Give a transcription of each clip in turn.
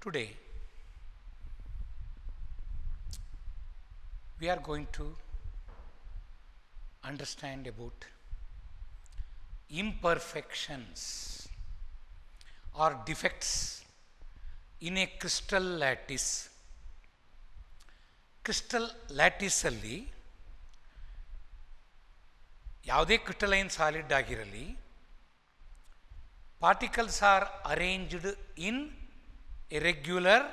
Today, we are going to understand about imperfections or defects in a crystal lattice. Crystal ಲ್ಯಾಟಿಸಲ್ಲಿ ಯಾವುದೇ crystalline solid ಆಗಿರಲಿ particles are arranged in regular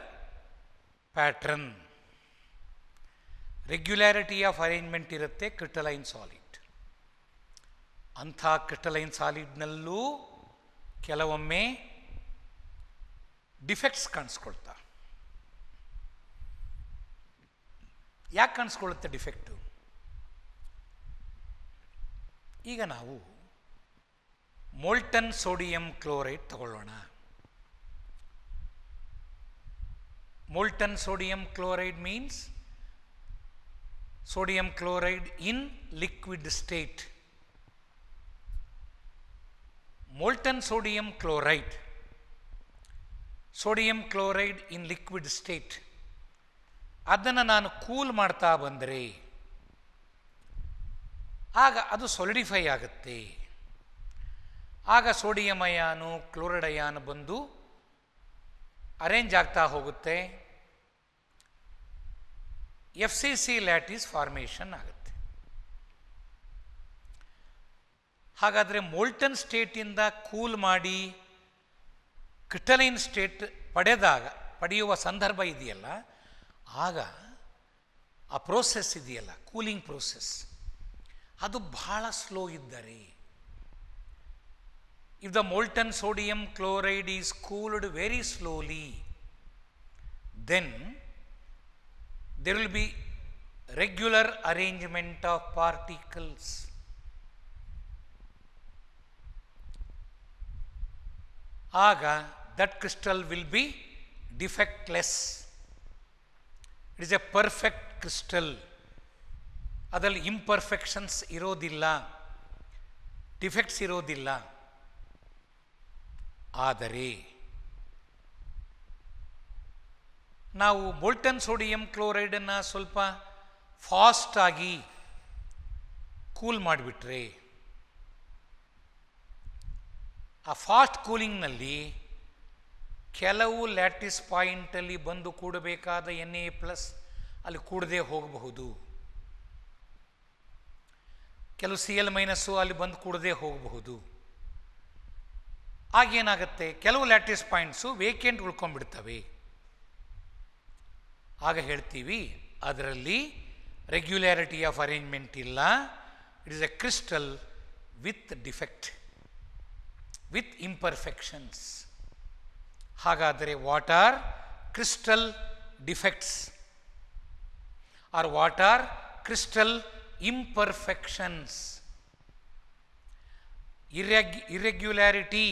pattern regularity of arrangement ಇರುತ್ತೆ crystalline solid ಅಂಥ crystalline ಸಾಲಿಡ್ನಲ್ಲೂ ಕೆಲವೊಮ್ಮೆ defects ಕಾಣಿಸ್ಕೊಳ್ತಾ. ಯಾಕೆ ಕಾಣಿಸ್ಕೊಳ್ಳುತ್ತೆ defect ಈಗ ನಾವು ಮೋಲ್ಟನ್ ಸೋಡಿಯಂ ಕ್ಲೋರೈಡ್ ತಗೊಳ್ಳೋಣ. Molten sodium chloride means sodium chloride in liquid state molten sodium chloride sodium chloride in liquid state ಅದನ್ನು ನಾನು ಕೂಲ್ ಮಾಡ್ತಾ ಬಂದರೆ ಆಗ ಅದು ಸೊಲಿಡಿಫೈ ಆಗುತ್ತೆ. ಆಗ ಸೋಡಿಯಂ ಅಯಾನು ಕ್ಲೋರೈಡ್ ಅಯಾನು ಬಂದು ಅರೇಂಜ್ ಆಗ್ತಾ ಹೋಗುತ್ತೆ. F C C lattice formation ಆಗುತ್ತೆ. ಹಾಗಾದರೆ ಮೋಲ್ಟನ್ ಸ್ಟೇಟಿಂದ ಕೂಲ್ ಮಾಡಿ ಕ್ರಿಟಲೈನ್ ಸ್ಟೇಟ್ ಪಡೆದಾಗ, ಪಡೆಯುವ ಸಂದರ್ಭ ಇದೆಯಲ್ಲ? ಆಗ ಆ ಪ್ರೋಸೆಸ್ ಇದೆಯಲ್ಲ ಕೂಲಿಂಗ್ ಪ್ರೋಸೆಸ್ ಅದು ಬಹಳ ಸ್ಲೋ ಇದ್ದರೆ if the molten sodium chloride is cooled very slowly then there will be regular arrangement of particles ಆಗ that crystal will be defectless it is a perfect crystal ಅದರಲ್ಲಿ imperfections ಇರೋದಿಲ್ಲ defects ಇರೋದಿಲ್ಲ ಆದರೆ ನಾವು molten sodium ಕ್ಲೋರೈಡನ್ನು ಸ್ವಲ್ಪ ಫಾಸ್ಟಾಗಿ cool ಮಾಡಿಬಿಟ್ರೆ ಆ ಫಾಸ್ಟ್ ಕೂಲಿಂಗ್ನಲ್ಲಿ ಕೆಲವು ಲ್ಯಾಟಿಸ್ ಪಾಯಿಂಟಲ್ಲಿ ಬಂದು ಕೂಡಬೇಕಾದ ಎನ್ ಎ ಪ್ಲಸ್ ಅಲ್ಲಿ ಕೂಡದೆ ಹೋಗಬಹುದು. ಕೆಲವು ಸಿ ಎಲ್ ಮೈನಸ್ಸು ಅಲ್ಲಿ ಬಂದು ಕೂಡದೆ ಹೋಗಬಹುದು. ಆಗೇನಾಗುತ್ತೆ? ಕೆಲವು ಲ್ಯಾಟಿಸ್ ಪಾಯಿಂಟ್ಸು ವೇಕೆಂಟ್ ಉಳ್ಕೊಂಡ್ಬಿಡ್ತವೆ. ಆಗ ಹೇಳ್ತೀವಿ, ಅದರಲ್ಲಿ ರೆಗ್ಯುಲಾರಿಟಿ ಆಫ್ ಅರೇಂಜ್ಮೆಂಟ್ ಇಲ್ಲ. It is a crystal with defect with imperfections ಹಾಗಾದರೆ what are crystal defects are what are crystal imperfections irreg irregularity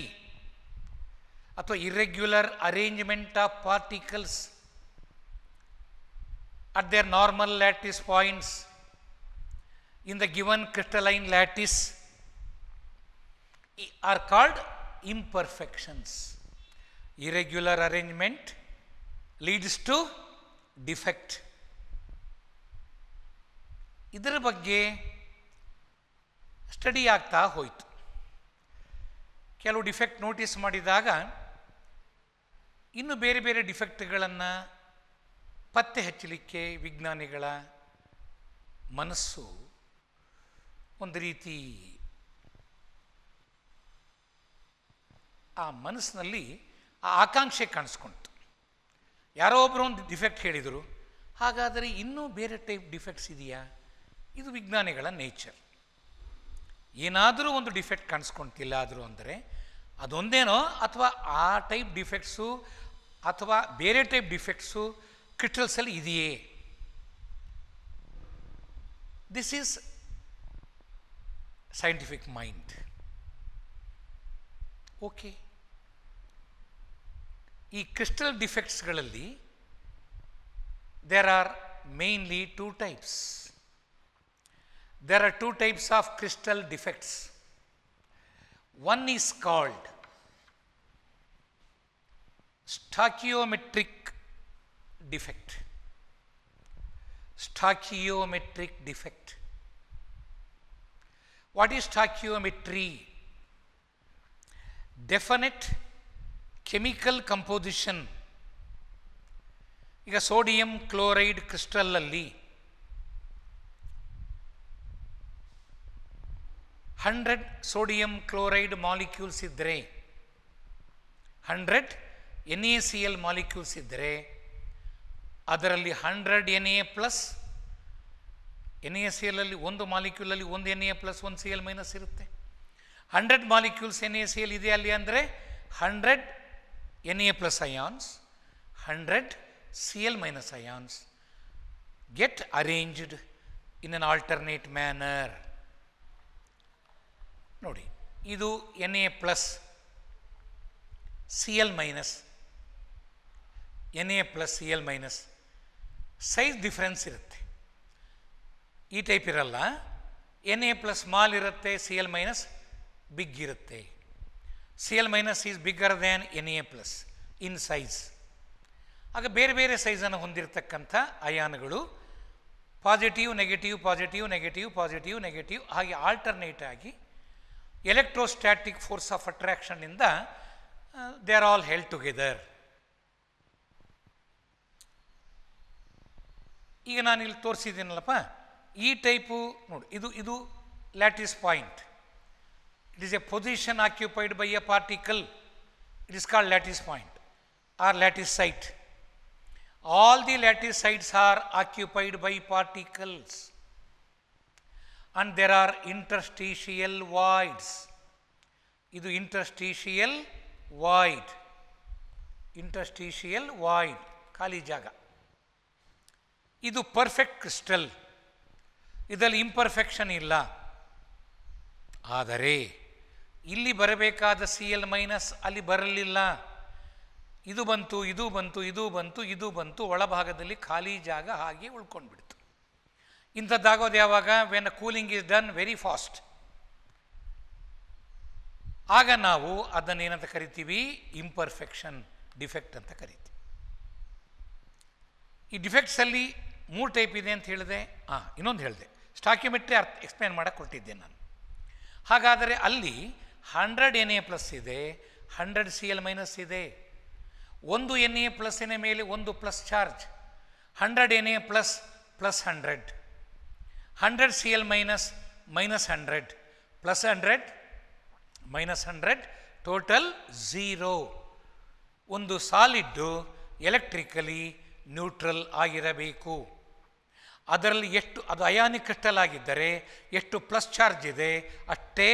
ಅಥವಾ irregular arrangement of particles at their normal lattice points in the given crystalline lattice are called imperfections. Irregular arrangement leads to defect. ಇದರ ಬಗ್ಗೆ study ಆಗ್ತಾ ಹೋಯಿತು ಕೆಲವು defect notice ಮಾಡಿದಾಗ ಇನ್ನು ಬೇರೆ ಬೇರೆ ಡಿಫೆಕ್ಟ್ಗಳನ್ನು ಪತ್ತೆ ಹಚ್ಚಲಿಕ್ಕೆ ವಿಜ್ಞಾನಿಗಳ ಮನಸ್ಸು ಒಂದು ರೀತಿ ಆ ಮನಸ್ಸಿನಲ್ಲಿ ಆ ಆಕಾಂಕ್ಷೆ ಕಾಣಿಸ್ಕೊಂತು ಯಾರೋ ಒಬ್ಬರು ಒಂದು ಡಿಫೆಕ್ಟ್ ಹೇಳಿದರು, ಹಾಗಾದರೆ ಇನ್ನೂ ಬೇರೆ ಟೈಪ್ ಡಿಫೆಕ್ಟ್ಸ್ ಇದೆಯಾ? ಇದು ವಿಜ್ಞಾನಿಗಳ ನೇಚರ್. ಏನಾದರೂ ಒಂದು ಡಿಫೆಕ್ಟ್ ಕಾಣಿಸ್ಕೊಂತಿಲ್ಲ ಆದರೂ ಅಂದರೆ ಅದೊಂದೇನೋ ಅಥವಾ ಆ ಟೈಪ್ ಡಿಫೆಕ್ಟ್ಸು ಅಥವಾ ಬೇರೆ ಟೈಪ್ ಡಿಫೆಕ್ಟ್ಸು ಕ್ರಿಟಲ್ಸಲ್ಲಿ ಇದೆಯೇ this is scientific mind okay ಈ crystal ಡಿಫೆಕ್ಟ್ಸ್ಗಳಲ್ಲಿ there are mainly two types there are two types of crystal defects one is called stoichiometric defect. Stoichiometric defect. What is stoichiometry? Definite chemical composition ಈಗ sodium chloride ಕ್ರಿಸ್ಟಲಲ್ಲಿ hundred sodium chloride molecules ಇದ್ದರೆ hundred N A C L molecules ಇದ್ದರೆ ಅದರಲ್ಲಿ hundred N A plus N A C ಎಲ್ಲಲ್ಲಿ ಒಂದು ಮಾಲಿಕ್ಯೂಲಲ್ಲಿ ಒಂದು N A plus ಒಂದು C L minus ಇರುತ್ತೆ. Hundred molecules N A C L ಇದೆ ಅಲ್ಲಿ ಅಂದರೆ hundred N A plus ions hundred C L minus ions get arranged in an alternate manner ನೋಡಿ, ಇದು N A plus C L minus N A plus C L minus. Size difference ಇರುತ್ತೆ. ಈ type ಇರಲ್ಲ. N A plus small ಇರುತ್ತೆ, C L minus big ಇರುತ್ತೆ. C L minus is bigger than N A plus in size. ಆಗ ಬೇರೆ ಬೇರೆ ಸೈಜನ್ನು ಹೊಂದಿರತಕ್ಕಂಥ ಅಯಾನುಗಳು positive, negative positive negative positive, negative ಹಾಗೆ ಆಲ್ಟರ್ನೇಟ್ ಆಗಿ electrostatic force of ಅಟ್ರಾಕ್ಷನ್ನಿಂದ they are all held together. ಈಗ ನಾನು ಇಲ್ಲಿ ತೋರಿಸಿದ್ದೀನಲ್ಲಪ್ಪ, ಈ ಟೈಪು ನೋಡಿ, ಇದು ಇದು lattice point. It is a position occupied by a particle it is called lattice point or lattice site. All the lattice sites are occupied by particles and there are interstitial voids ಇದು interstitial void interstitial void ಖಾಲಿ ಜಾಗ. ಇದು perfect crystal ಇದರಲ್ಲಿ imperfection ಇಲ್ಲ. ಆದರೆ, ಇಲ್ಲಿ ಬರಬೇಕಾದ C L minus ಅಲ್ಲಿ ಬರಲಿಲ್ಲ. ಇದು ಬಂತು ಇದು ಬಂತು ಇದು ಬಂತು ಇದು ಬಂತು, ಒಳಭಾಗದಲ್ಲಿ ಖಾಲಿ ಜಾಗ ಹಾಗೆ ಉಳ್ಕೊಂಡ್ಬಿಡ್ತು. ಇಂಥದ್ದಾಗೋದು ಯಾವಾಗ? When cooling is done very fast ಆಗ ನಾವು ಅದನ್ನೇನಂತ ಕರಿತೀವಿ? ಇಂಪರ್ಫೆಕ್ಷನ್ ಡಿಫೆಕ್ಟ್ ಅಂತ ಕರಿತೀವಿ. ಈ ಡಿಫೆಕ್ಟ್ಸಲ್ಲಿ ಮೂರು ಟೈಪ್ ಇದೆ ಅಂತ ಹೇಳಿದೆ. ಹಾಂ ಇನ್ನೊಂದು ಹೇಳಿದೆ. ಸ್ಟಾಕ್ಯುಮೆಟ್ರಿ ಅರ್ಥ ಎಕ್ಸ್ಪ್ಲೇನ್ ಮಾಡಕ್ಕೆ ಕೊಟ್ಟಿದ್ದೆ ನಾನು. ಹಾಗಾದರೆ ಅಲ್ಲಿ ಹಂಡ್ರೆಡ್ ಎನ್ ಎ ಪ್ಲಸ್ ಇದೆ ಹಂಡ್ರೆಡ್ ಸಿ ಎಲ್ ಮೈನಸ್ ಇದೆ. ಒಂದು ಎನ್ ಎ ಪ್ಲಸ್ಸಿನ ಮೇಲೆ ಒಂದು plus charge hundred N A plus plus hundred hundred C L minus minus hundred plus hundred minus hundred total zero ಒಂದು ಸಾಲಿಡ್ಡು ಎಲೆಕ್ಟ್ರಿಕಲಿ ನ್ಯೂಟ್ರಲ್ ಆಗಿರಬೇಕು. ಅದರಲ್ಲಿ ಎಷ್ಟು, ಅದು ಅಯಾನಿಕ್ ಕ್ರಿಸ್ಟಲ್ ಆಗಿದ್ದರೆ ಎಷ್ಟು ಪ್ಲಸ್ ಚಾರ್ಜ್ ಇದೆ, ಅಷ್ಟೇ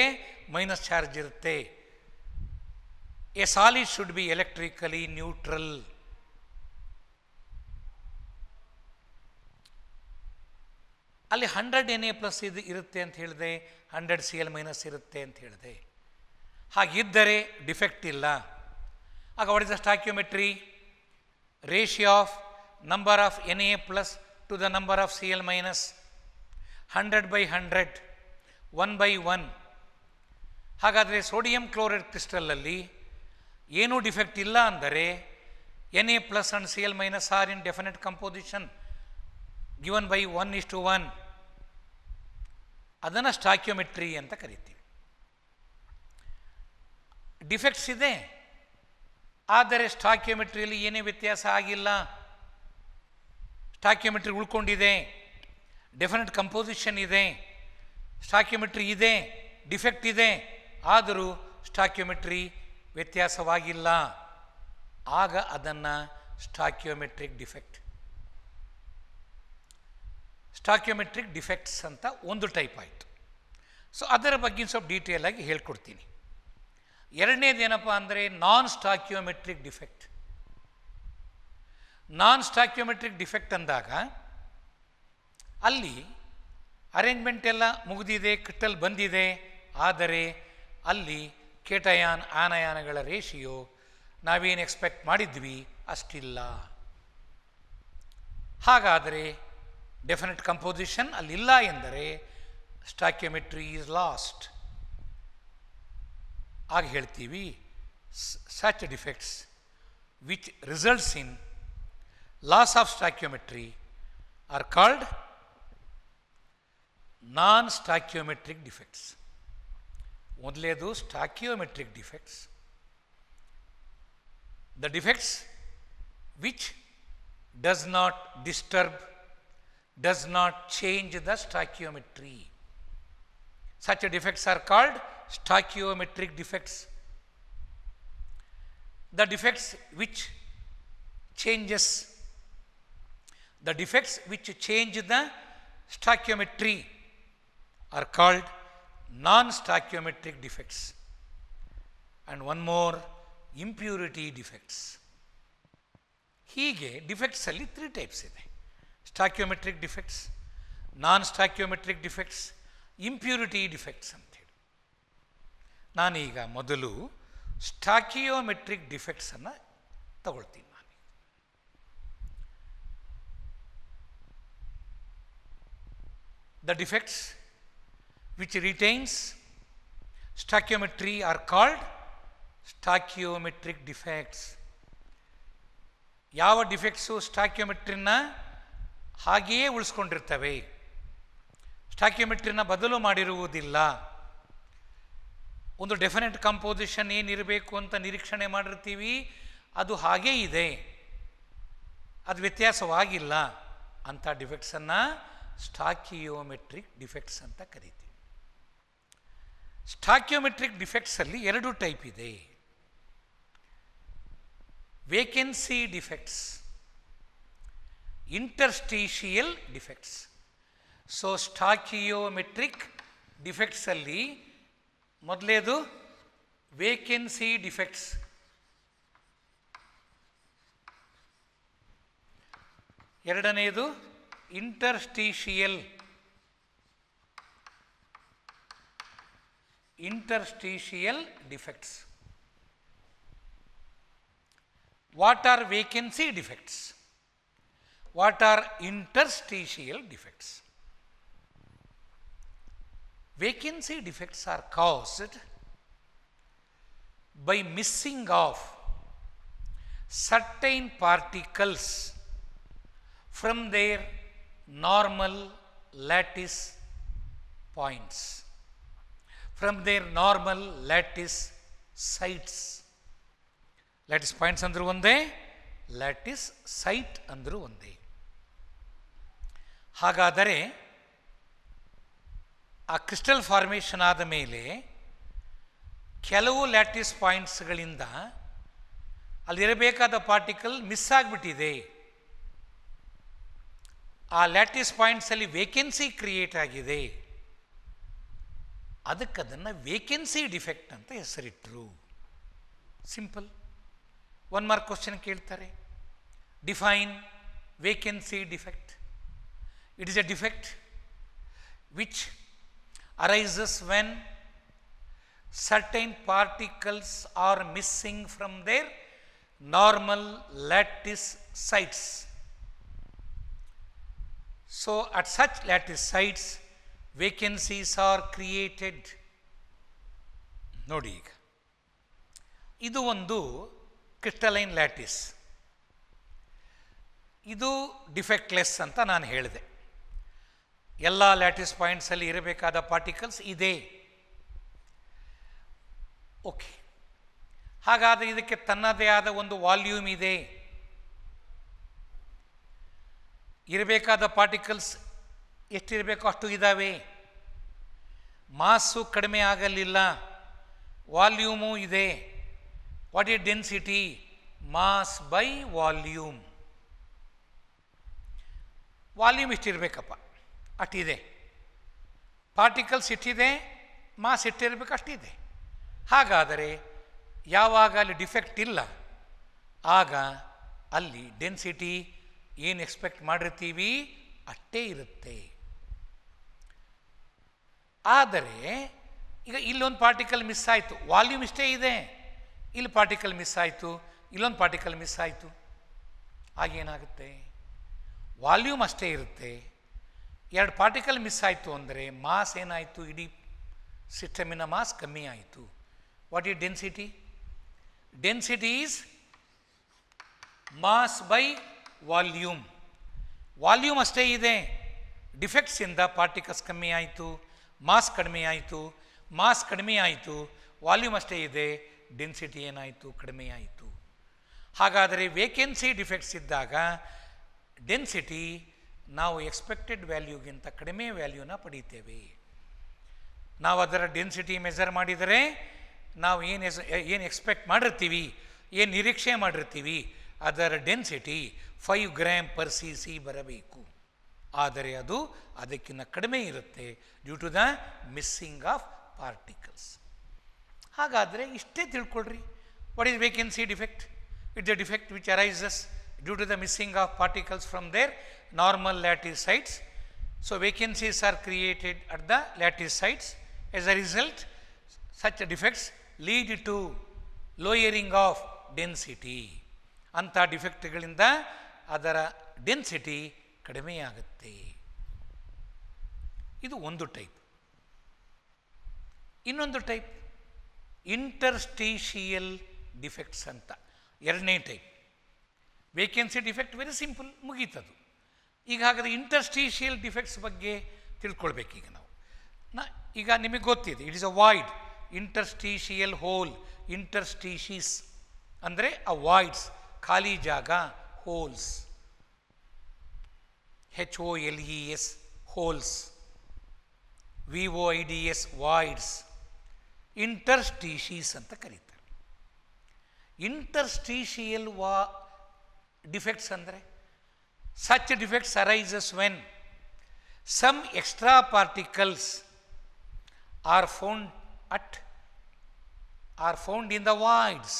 ಮೈನಸ್ ಚಾರ್ಜ್ ಇರುತ್ತೆ. A solid should be electrically neutral. ಅಲ್ಲಿ ಹಂಡ್ರೆಡ್ ಎನ್ ಎ ಪ್ಲಸ್ ಇದು ಇರುತ್ತೆ ಅಂತ ಹೇಳಿದೆ, ಹಂಡ್ರೆಡ್ ಸಿ ಎಲ್ ಮೈನಸ್ ಇರುತ್ತೆ ಅಂತ ಹೇಳಿದೆ. ಹಾಗಿದ್ದರೆ ಡಿಫೆಕ್ಟ್ ಇಲ್ಲ. ಆಗ what is the stoichiometry ratio of number of N A plus to the number of C L minus hundred by hundred one by one ಹಾಗಾದರೆ ಸೋಡಿಯಂ ಕ್ಲೋರೈಡ್ ಕ್ರಿಸ್ಟಲಲ್ಲಿ ಏನೂ defect ಇಲ್ಲ ಅಂದರೆ N A plus and C L minus are in definite composition given by one is to one ಅದನ್ನು stoichiometry ಅಂತ ಕರಿತೀವಿ. Defects ಇದೆ, ಆದರೆ ಸ್ಟಾಕ್ಯೋಮೆಟ್ರಿಯಲ್ಲಿ ಏನೇ ವ್ಯತ್ಯಾಸ ಆಗಿಲ್ಲ. ಸ್ಟಾಕ್ಯೋಮೆಟ್ರಿ ಉಳ್ಕೊಂಡಿದೆ. ಡೆಫಿನೆಟ್ ಕಂಪೋಸಿಷನ್ ಇದೆ. ಸ್ಟಾಕ್ಯೋಮೆಟ್ರಿ ಇದೆ. ಡಿಫೆಕ್ಟ್ ಇದೆ. ಆದರೂ ಸ್ಟಾಕ್ಯೋಮೆಟ್ರಿ ವ್ಯತ್ಯಾಸವಾಗಿಲ್ಲ. ಆಗ ಅದನ್ನು ಸ್ಟಾಕ್ಯೋಮೆಟ್ರಿಕ್ ಡಿಫೆಕ್ಟ್. ಸ್ಟಾಕ್ಯೋಮೆಟ್ರಿಕ್ ಡಿಫೆಕ್ಟ್ಸ್ ಅಂತ ಒಂದು ಟೈಪ್ ಆಯಿತು. ಸೊ, ಅದರ ಬಗ್ಗೆ ಸ್ವಲ್ಪ ಡೀಟೇಲಾಗಿ ಹೇಳ್ಕೊಡ್ತೀನಿ. ಎರಡನೇದೇನಪ್ಪ ಅಂದರೆ non stoichiometric defect. Non stoichiometric defect ಅಂದಾಗ, ಅಲ್ಲಿ ಅರೇಂಜ್ಮೆಂಟ್ ಎಲ್ಲ ಮುಗಿದಿದೆ ಕ್ರಿಟಲ್ ಬಂದಿದೆ, ಆದರೆ ಅಲ್ಲಿ ಕೇಟಯಾನ್, ಆನಯಾನಗಳ ರೇಷಿಯೋ ನಾವೇನು ಎಕ್ಸ್ಪೆಕ್ಟ್ ಮಾಡಿದ್ವಿ? ಅಷ್ಟಿಲ್ಲ. ಹಾಗಾದರೆ ಡೆಫಿನೆಟ್ ಕಂಪೋಸಿಷನ್ ಅಲ್ಲಿಲ್ಲ ಎಂದರೆ ಸ್ಟಾಕ್ಯೋಮೆಟ್ರಿ ಈಸ್ ಲಾಸ್ಟ್ ಆಗ ಹೇಳ್ತೀವಿ such defects which results in loss of stoichiometry are called non stoichiometric defects ಮೊದಲೇದು stoichiometric defects the defects which does not disturb does not change the stoichiometry such defects are called stoichiometric defects the defects which changes the defects which change the stoichiometry are called non-stoichiometric defects and one more impurity defects ಹೀಗೆ ಡಿಫೆಕ್ಟ್ಸಲ್ಲಿ three types ಇದೆ stoichiometric defects non stoichiometric defects impurity defects ಅಂತೇಳಿ ನಾನೀಗ ಮೊದಲು stoichiometric ಡಿಫೆಕ್ಟ್ಸನ್ನು ತಗೊಳ್ತೀನಿ ನಾನು the defects which retains stoichiometry called stoichiometric defects ಯಾವ ಡಿಫೆಕ್ಟ್ಸು ಸ್ಟಾಕ್ಯೋಮೆಟ್ರಿನ ಹಾಗೆಯೇ ಉಳಿಸ್ಕೊಂಡಿರ್ತವೆ. ಸ್ಟಾಕ್ಯೋಮೆಟ್ರಿನ ಬದಲು ಮಾಡಿರುವುದಿಲ್ಲ. ಒಂದು ಡೆಫಿನೆಟ್ ಕಂಪೋಸಿಷನ್ ಏನಿರಬೇಕು ಅಂತ ನಿರೀಕ್ಷಣೆ ಮಾಡಿರ್ತೀವಿ, ಅದು ಹಾಗೇ ಇದೆ. ಅದು ವ್ಯತ್ಯಾಸವಾಗಿಲ್ಲ ಅಂಥ ಡಿಫೆಕ್ಟ್ಸನ್ನು ಸ್ಟಾಕಿಯೋಮೆಟ್ರಿಕ್ ಡಿಫೆಕ್ಟ್ಸ್ ಅಂತ ಕರಿತೀವಿ. ಸ್ಟಾಕ್ಯೋಮೆಟ್ರಿಕ್ ಡಿಫೆಕ್ಟ್ಸಲ್ಲಿ ಎರಡು ಟೈಪ್ ಇದೆ. Vacancy defects, interstitial defects. So stoichiometric ಡಿಫೆಕ್ಟ್ಸಲ್ಲಿ ಮೊದಲೇದು ವೇಕೆನ್ಸಿ ಡಿಫೆಕ್ಟ್ಸ್. ಎರಡನೆಯದು interstitial interstitial defects. What are vacancy defects? What are interstitial defects? Vacancy defects are caused by missing of certain particles from their normal lattice points. From their normal lattice sites lattice points ಅಂದರೂ ಒಂದೇ lattice site ಅಂದರೂ ಒಂದೇ. ಹಾಗಾದರೆ, ಆ crystal formation ಆದ ಮೇಲೆ ಕೆಲವು lattice ಪಾಯಿಂಟ್ಸ್ಗಳಿಂದ ಅಲ್ಲಿರಬೇಕಾದ ಪಾರ್ಟಿಕಲ್ ಮಿಸ್ ಆಗಿಬಿಟ್ಟಿದೆ. ಆ ಲ್ಯಾಟಿಸ್ ಪಾಯಿಂಟ್ಸಲ್ಲಿ ವೇಕೆನ್ಸಿ ಕ್ರಿಯೇಟ್ ಆಗಿದೆ. ಅದಕ್ಕೆ ಅದನ್ನು ವೇಕೆನ್ಸಿ ಡಿಫೆಕ್ಟ್ ಅಂತ ಹೆಸರಿಟ್ಟರು ಸಿಂಪಲ್ ಒನ್ ಮಾರ್ಕ್ ಕ್ವಶನ್ ಕೇಳ್ತಾರೆ. Define vacancy defect it is a defect which arises when certain particles are missing from their normal lattice sites. So, at such lattice sites, vacancies are created. ನೋಡಿ ಈಗ. ಇದು ಒಂದು crystalline lattice ಇದು ಡಿಫೆಕ್ಟ್ಲೆಸ್ ಅಂತ ನಾನು ಹೇಳಿದೆ. ಎಲ್ಲ ಲ್ಯಾಟಿಸ್ ಪಾಯಿಂಟ್ಸಲ್ಲಿ ಇರಬೇಕಾದ ಪಾರ್ಟಿಕಲ್ಸ್ ಇದೆ. ಓಕೆ ಹಾಗಾದರೆ ಇದಕ್ಕೆ ತನ್ನದೇ ಆದ ಒಂದು ವಾಲ್ಯೂಮ್ ಇದೆ. ಇರಬೇಕಾದ ಪಾರ್ಟಿಕಲ್ಸ್ ಎಷ್ಟಿರಬೇಕೋ ಅಷ್ಟು ಇದ್ದಾವೆ. ಮಾಸ್ಸು ಕಡಿಮೆ ಆಗಲಿಲ್ಲ, ವಾಲ್ಯೂಮು ಇದೆ. What is density mass by volume volume ಇಷ್ಟಿರಬೇಕಪ್ಪ ಅಷ್ಟಿದೆ. ಪಾರ್ಟಿಕಲ್ಸ್ ಇಟ್ಟಿದೆ ಮಾಸ್ ಇಟ್ಟಿರಬೇಕು ಅಷ್ಟಿದೆ. ಹಾಗಾದರೆ ಯಾವಾಗ ಅಲ್ಲಿ ಡಿಫೆಕ್ಟ್ ಇಲ್ಲ, ಆಗ ಅಲ್ಲಿ ಡೆನ್ಸಿಟಿ ಏನು ಎಕ್ಸ್ಪೆಕ್ಟ್ ಮಾಡಿರ್ತೀವಿ? ಅಷ್ಟೇ ಇರುತ್ತೆ. ಆದರೆ, ಈಗ ಇಲ್ಲೊಂದು ಪಾರ್ಟಿಕಲ್ ಮಿಸ್ ಆಯಿತು. ವಾಲ್ಯೂಮ್ ಇಷ್ಟೇ ಇದೆ. ಇಲ್ಲಿ ಪಾರ್ಟಿಕಲ್ ಮಿಸ್ ಆಯಿತು. ಇಲ್ಲೊಂದು ಪಾರ್ಟಿಕಲ್ ಮಿಸ್ ಆಯಿತು. ಆಗೇನಾಗುತ್ತೆ ವಾಲ್ಯೂಮ್ ಅಷ್ಟೇ ಇರುತ್ತೆ. ಎರಡು ಪಾರ್ಟಿಕಲ್ ಮಿಸ್ ಆಯಿತು ಅಂದರೆ ಮಾಸ್ ಏನಾಯಿತು? ಇಡೀ ಸಿಸ್ಟಮಿನ ಮಾಸ್ ಕಮ್ಮಿ ಆಯಿತು. What is density density is mass by volume. Volume ಅಷ್ಟೇ ಇದೆ. ಡಿಫೆಕ್ಟ್ಸಿಂದ ಪಾರ್ಟಿಕಲ್ಸ್ ಕಮ್ಮಿ ಆಯಿತು, ಮಾಸ್ ಕಡಿಮೆ ಆಯಿತು, ಮಾಸ್ ಕಡಿಮೆ ಆಯಿತು, ವಾಲ್ಯೂಮ್ ಅಷ್ಟೇ ಇದೆ, ಡೆನ್ಸಿಟಿ ಏನಾಯಿತು, ಕಡಿಮೆ ಆಯಿತು. ಹಾಗಾದರೆ ವೇಕೆನ್ಸಿ ಡಿಫೆಕ್ಟ್ಸ್ ಇದ್ದಾಗ ಡೆನ್ಸಿಟಿ ನಾವು ಎಕ್ಸ್ಪೆಕ್ಟೆಡ್ ವ್ಯಾಲ್ಯೂಗಿಂತ ಕಡಿಮೆ ವ್ಯಾಲ್ಯೂನ ಪಡೀತೇವೆ. ನಾವು ಅದರ ಡೆನ್ಸಿಟಿ ಮೆಜರ್ ಮಾಡಿದರೆ, ನಾವು ಏನು ಏನು ಎಕ್ಸ್ಪೆಕ್ಟ್ ಮಾಡಿರ್ತೀವಿ, ಏನು ನಿರೀಕ್ಷೆ ಮಾಡಿರ್ತೀವಿ ಅದರ density five gram per C C ಬರಬೇಕು. ಆದರೆ ಅದು ಅದಕ್ಕಿಂತ ಕಡಿಮೆ ಇರುತ್ತೆ due to the missing of particles ಹಾಗಾದರೆ ಇಷ್ಟೇ ತಿಳ್ಕೊಳ್ರಿ. What is vacancy defect it the defect which arises due to the missing of particles from their normal lattice sites so vacancies are created at the lattice sites as a result such defects lead to lowering of density. ಅಂಥ ಡಿಫೆಕ್ಟ್ಗಳಿಂದ ಅದರ density ಕಡಿಮೆಯಾಗುತ್ತೆ. ಇದು ಒಂದು type. ಇನ್ನೊಂದು type, interstitial defects ಅಂತ. ಎರಡನೇ type, vacancy defect very simple, ಮುಗೀತದು. ಈಗ ಹಾಗಾದರೆ ಇಂಟರ್ಸ್ಟೀಷಿಯಲ್ ಡಿಫೆಕ್ಟ್ಸ್ ಬಗ್ಗೆ ತಿಳ್ಕೊಳ್ಬೇಕೀಗ ನಾವು. ನಾ, ಈಗ ನಿಮಗೆ ಗೊತ್ತಿದೆ, it is a void, interstitial hole, interstices, ಅಂದರೆ ಅ ವಾಯ್ಡ್ಸ್. ಖಾಲಿ ಜಾಗ holes H O L E S holes V O I D S voids interstices ಅಂತ ಕರೀತಾರೆ. ಇಂಟರ್ಸ್ಟೀಷಿಯಲ್ ವಾ ಡಿಫೆಕ್ಟ್ಸ್ ಅಂದರೆ such defects arises when some extra particles are found at are found in the voids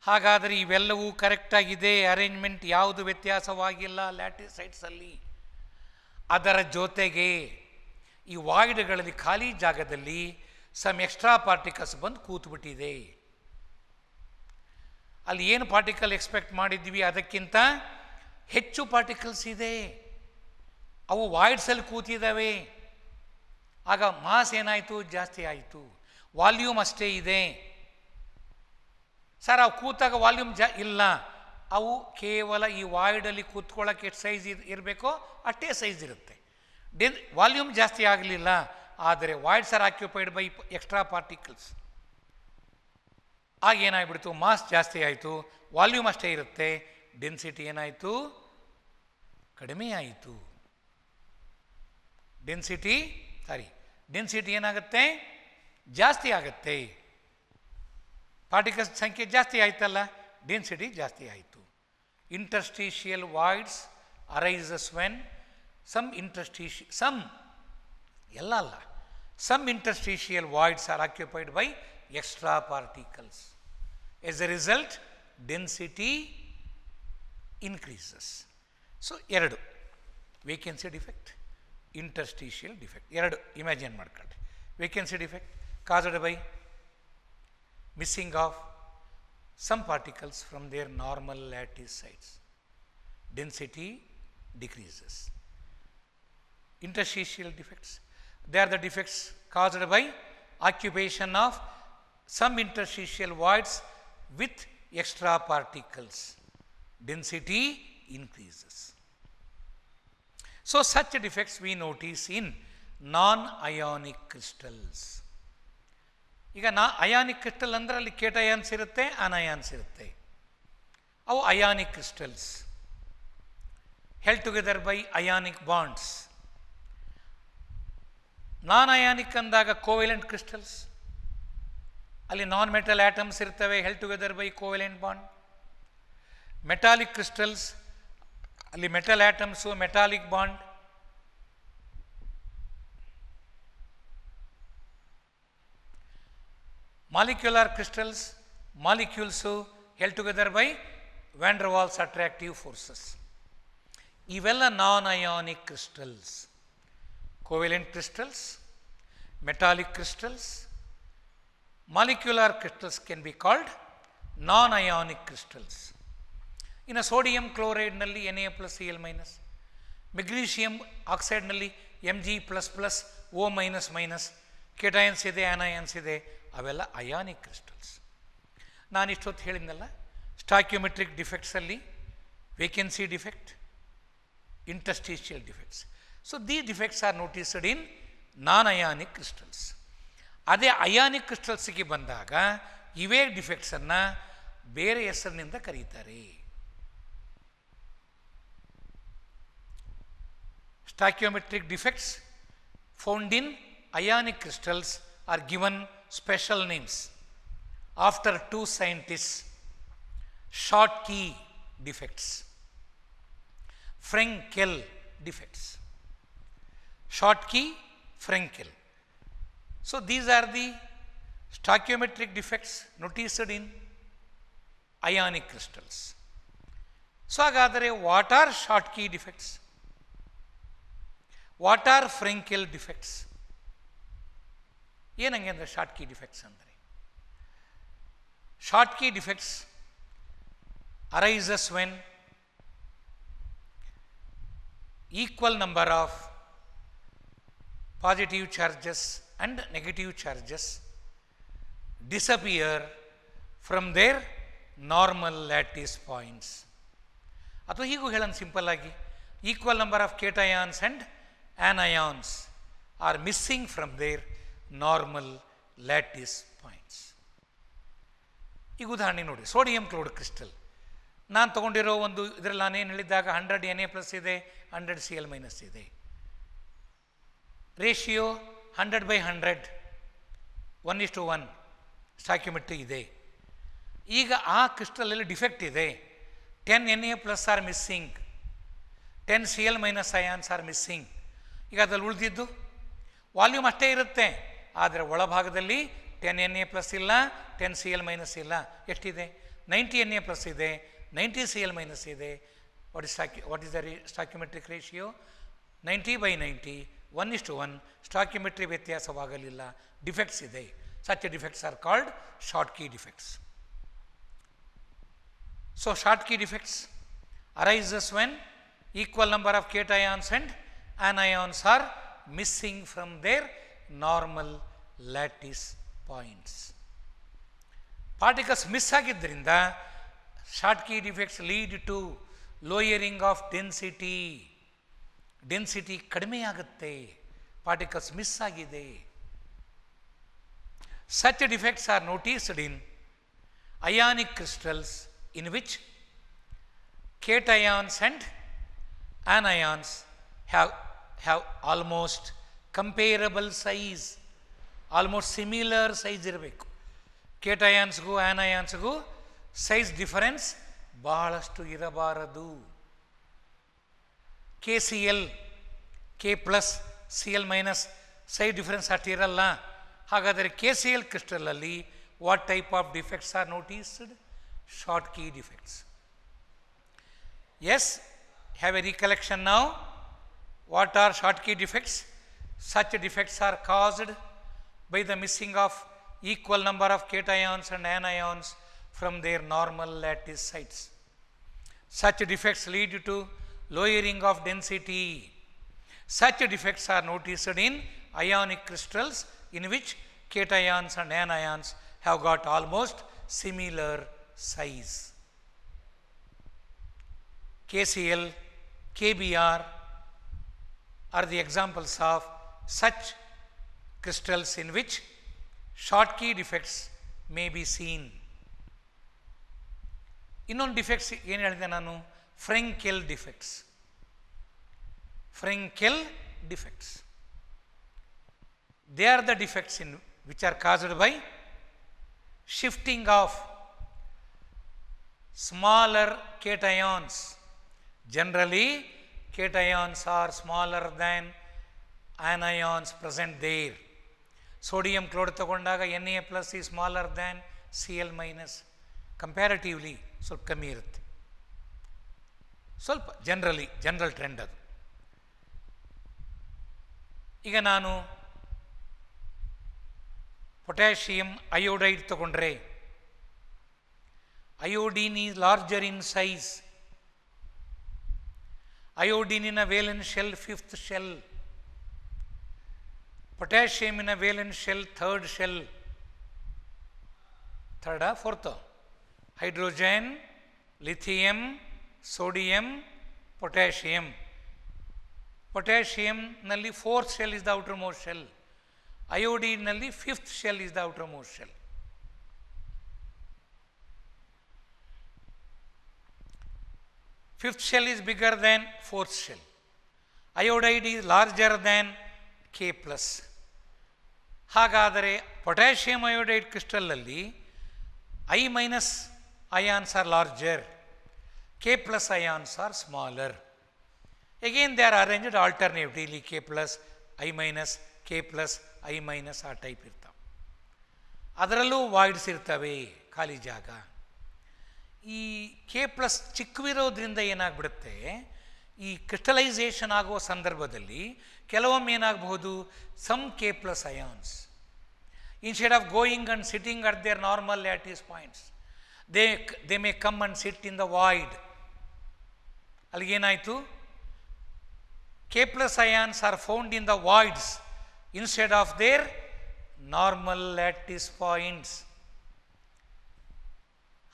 ಹಾಗಾದರೆ ಇವೆಲ್ಲವೂ ಕರೆಕ್ಟಾಗಿದೆ arrangement ಯಾವುದು ವ್ಯತ್ಯಾಸವಾಗಿಲ್ಲ ಲ್ಯಾಟಿಸೈಟ್ಸಲ್ಲಿ ಅದರ ಜೊತೆಗೆ ಈ ವಾಯ್ಡ್ಗಳಲ್ಲಿ ಖಾಲಿ ಜಾಗದಲ್ಲಿ ಸಮ್ ಎಕ್ಸ್ಟ್ರಾ ಪಾರ್ಟಿಕಲ್ಸ್ ಬಂದು ಕೂತ್ಬಿಟ್ಟಿದೆ. ಅಲ್ಲಿ ಏನು ಪಾರ್ಟಿಕಲ್ ಎಕ್ಸ್ಪೆಕ್ಟ್ ಮಾಡಿದ್ವಿ? ಅದಕ್ಕಿಂತ ಹೆಚ್ಚು ಪಾರ್ಟಿಕಲ್ಸ್ ಇದೆ. ಅವು ವಾಯ್ಡ್ಸಲ್ಲಿ ಕೂತಿದ್ದಾವೆ. ಆಗ ಮಾಸ್ ಏನಾಯಿತು? ಜಾಸ್ತಿ ಆಯಿತು. ವಾಲ್ಯೂಮ್ ಅಷ್ಟೇ ಇದೆ. ಸರ್, ಅವು ಕೂತಾಗ ವಾಲ್ಯೂಮ್ ಜ ಇಲ್ಲ. ಅವು ಕೇವಲ ಈ ವಾಯ್ಡಲ್ಲಿ ಕೂತ್ಕೊಳ್ಳೋಕೆ ಎಷ್ಟು ಸೈಜ್ ಇರಬೇಕೋ ಅಷ್ಟೇ ಸೈಜ್ ಇರುತ್ತೆ. ಡೆನ್, ವಾಲ್ಯೂಮ್ ಜಾಸ್ತಿ ಆಗಲಿಲ್ಲ, ಆದರೆ voids are occupied by extra particles. ಆಗ ಏನಾಗ್ಬಿಡ್ತು? ಮಾಸ್ ಜಾಸ್ತಿ ಆಯಿತು, ವಾಲ್ಯೂಮ್ ಅಷ್ಟೇ ಇರುತ್ತೆ. ಡೆನ್ಸಿಟಿ ಏನಾಯಿತು? ಕಡಿಮೆ ಆಯಿತು. ಡೆನ್ಸಿಟಿ, ಸಾರಿ, ಡೆನ್ಸಿಟಿ ಏನಾಗುತ್ತೆ? ಜಾಸ್ತಿ ಆಗುತ್ತೆ. ಪಾರ್ಟಿಕಲ್ಸ್ ಸಂಖ್ಯೆ ಜಾಸ್ತಿ ಆಯಿತಲ್ಲ ಡೆನ್ಸಿಟಿ ಜಾಸ್ತಿ ಆಯಿತು. Interstitial voids arises when some interstitial some ಎಲ್ಲ ಅಲ್ಲ. Some interstitial voids are occupied by extra particles as a result density increases so ಎರಡು ವೇಕೆನ್ಸಿ ಡಿಫೆಕ್ಟ್ ಇಂಟರ್ಸ್ಟೀಷಿಯಲ್ ಡಿಫೆಕ್ಟ್ ಎರಡು ಇಮ್ಯಾಜಿನ್ ಮಾಡ್ಕೊಳ್ಳಿ. Vacancy defect caused by missing of some particles from their normal lattice sites. Density decreases. Interstitial defects. They are the defects caused by occupation of some interstitial voids with extra particles. Density increases. So, such defects we notice in non-ionic crystals. ಈಗ ನಾ ionic crystal ಅಂದರೆ ಅಲ್ಲಿ cations ಇರುತ್ತೆ, anions ಇರುತ್ತೆ. ಅವು ionic crystals. Held together by ionic bonds non ionic ಅಂದಾಗ covalent crystals ಅಲ್ಲಿ non metal atoms ಇರ್ತವೆ held together by covalent bond metallic crystals ಅಲ್ಲಿ metal atoms metallic bond molecular crystals molecules held together by van der Waals attractive forces ಇವೆಲ್ಲ non ionic crystals covalent crystals metallic crystals molecular crystals can be called non ionic crystals ಇನ್ನು sodium ಕ್ಲೋರೈಡ್ನಲ್ಲಿ N A plus C L minus magnesium ಆಕ್ಸೈಡ್ನಲ್ಲಿ M G plus plus O minus minus cations ಇದೆ ಅನಯನ್ಸ್ ಇದೆ ಅವೆಲ್ಲ ionic crystals. ನಾನು ಇಷ್ಟೊತ್ತು ಹೇಳಿದ್ನಲ್ಲ stoichiometric ಡಿಫೆಕ್ಟ್ಸಲ್ಲಿ vacancy defect interstitial defects so the defects are noticed in non ionic crystals ಅದೇ ionic ಕ್ರಿಸ್ಟಲ್ಸ್ಗೆ ಬಂದಾಗ, ಇವೇ ಡಿಫೆಕ್ಟ್ಸನ್ನು ಬೇರೆ ಹೆಸರಿನಿಂದ ಕರೀತಾರೆ. Stoichiometric defects found in ionic crystals are given Special names after two scientist Schottky defects Frenkel defects. Schottky, Frenkel. So these are the stoichiometric defects noticed in ionic crystals. So ಹಾಗಾದರೆ what are Schottky defects what are Frenkel defects ಏನಂಗೆ ಅಂದರೆ Schottky defects ಅಂದರೆ Schottky defects arises when equal number of positive charges and negative charges disappear from their normal lattice points ಅಥವಾ ಹೀಗೂ ಹೇಳೋಣ simple ಆಗಿ equal number of cations and anions are missing from there normal lattice points ಈಗ ಉದಾಹರಣೆ ನೋಡಿ sodium cloud crystal ನಾನು ತೊಗೊಂಡಿರೋ ಒಂದು ಇದರಲ್ಲಿ ನಾನೇನು ಹೇಳಿದ್ದಾಗ ಹಂಡ್ರೆಡ್ ಎನ್ ಎ ಪ್ಲಸ್ ಇದೆ ಹಂಡ್ರೆಡ್ ಸಿ ಎಲ್ ಮೈನಸ್ ಇದೆ. Ratio hundred by hundred one is to one stoichiometry ಇದೆ. ಈಗ ಆ ಕ್ರಿಸ್ಟಲಲ್ಲಿ ಡಿಫೆಕ್ಟ್ ಇದೆ. Ten N A plus are missing ten C L minus ions are missing ಈಗ ಅದ್ರಲ್ಲಿ ಉಳಿದಿದ್ದು ವಾಲ್ಯೂಮ್ ಅಷ್ಟೇ ಇರುತ್ತೆ. ಆದರೆ ಒಳಭಾಗದಲ್ಲಿ ಟೆನ್ ಎನ್ ಎ ಪ್ಲಸ್ ಇಲ್ಲ ಟೆನ್ ಸಿ ಎಲ್ ಮೈನಸ್ ಇಲ್ಲ. ಎಷ್ಟಿದೆ? ನೈಂಟಿ ಎನ್ ಎ ಪ್ಲಸ್ ಇದೆ ನೈಂಟಿ ಸಿ ಎಲ್ ಮೈನಸ್ ಇದೆ. What is ಸ್ಟಾಕ್ಯು what is the ರೀ stoichiometric ratio ninety by ninety one ಇಷ್ಟು ಒನ್ ಸ್ಟಾಕ್ಯುಮೆಟ್ರಿ ವ್ಯತ್ಯಾಸವಾಗಲಿಲ್ಲ. ಡಿಫೆಕ್ಟ್ಸ್ ಇದೆ. Such defects are called Schottky defects so Schottky defects arises when equal number of cations and anions are missing from their normal lattice points particles miss ಆಗಿದ್ದರಿಂದ Schottky defects lead to lowering of density density ಕಡಿಮೆಯಾಗುತ್ತೆ. Particles miss ಆಗಿದೆ. Such defects are noticed in ionic crystals in which cations and anions have, have almost comparable size, almost similar size ಇರಬೇಕು. ಕೇಟಯಾನ್ಸ್ಗೂ ಆನಯಾನ್ಸ್ಗೂ size difference ಬಹಳಷ್ಟು ಇರಬಾರದು. K C L K plus C L minus size difference ಅಷ್ಟು ಇರಲ್ಲ. ಹಾಗಾದರೆ K C L ಕ್ರಿಸ್ಟಲಲ್ಲಿ what type of defects are noticed Schottky defects Yes, have a recollection now. What are Schottky defects? Such defects are caused by the missing of equal number of cations and anions from their normal lattice sites. Such defects lead to lowering of density. Such defects are noticed in ionic crystals in which cations and anions have got almost similar size. KCl, KBr are the examples of such crystals in which Schottky defects may be seen. ಇನ್ನೊಂದು defects ಏನು ಹೇಳಿದೆ ನಾನು Frenkel defects Frenkel defects they are the defects in which are caused by shifting of smaller cations generally cations are smaller than anions present there. Sodium chloride ತಗೊಂಡಾಗ N A plus is smaller than C L minus comparatively ಸ್ವಲ್ಪ ಕಮ್ಮಿ ಇರುತ್ತೆ. ಸ್ವಲ್ಪ generally general trend ಅದು. ಈಗ ನಾನು potassium iodide ತಗೊಂಡ್ರೆ iodine is larger in size ಅಯೋಡಿನಿನ valence shell fifth shell ಪೊಟ್ಯಾಷಿಯಮಿನ valence shell, third shell, ಥರ್ಡಾ, fourth hydrogen, lithium, sodium, potassium ಪೊಟ್ಯಾಷಿಯಂನಲ್ಲಿ fourth shell is the outermost shell ಅಯೋಡಿನ್ನಲ್ಲಿ fifth shell is the outermost shell fifth shell is bigger than fourth shell. Iodide is larger than K plus. ಹಾಗಾದರೆ potassium iodide ಕ್ರಿಸ್ಟಲಲ್ಲಿ I minus ions are larger K plus ions are smaller again they are arranged alternatively K plus I minus K plus I minus ಆ type ಇರ್ತಾವೆ. ಅದರಲ್ಲೂ voids ಇರ್ತವೆ, ಖಾಲಿ ಜಾಗ. ಈ K plus ಚಿಕ್ಕವಿರೋದ್ರಿಂದ ಏನಾಗ್ಬಿಡುತ್ತೆ? ಈ crystallisation ಆಗುವ ಸಂದರ್ಭದಲ್ಲಿ ಕೆಲವೊಮ್ಮೆ ಏನಾಗಬಹುದು? Some K plus ions instead of going and sitting at their normal lattice points they they may come and sit in the void ಅಲ್ಲಿಗೇನಾಯಿತು K plus ions are found in the voids instead of their normal lattice points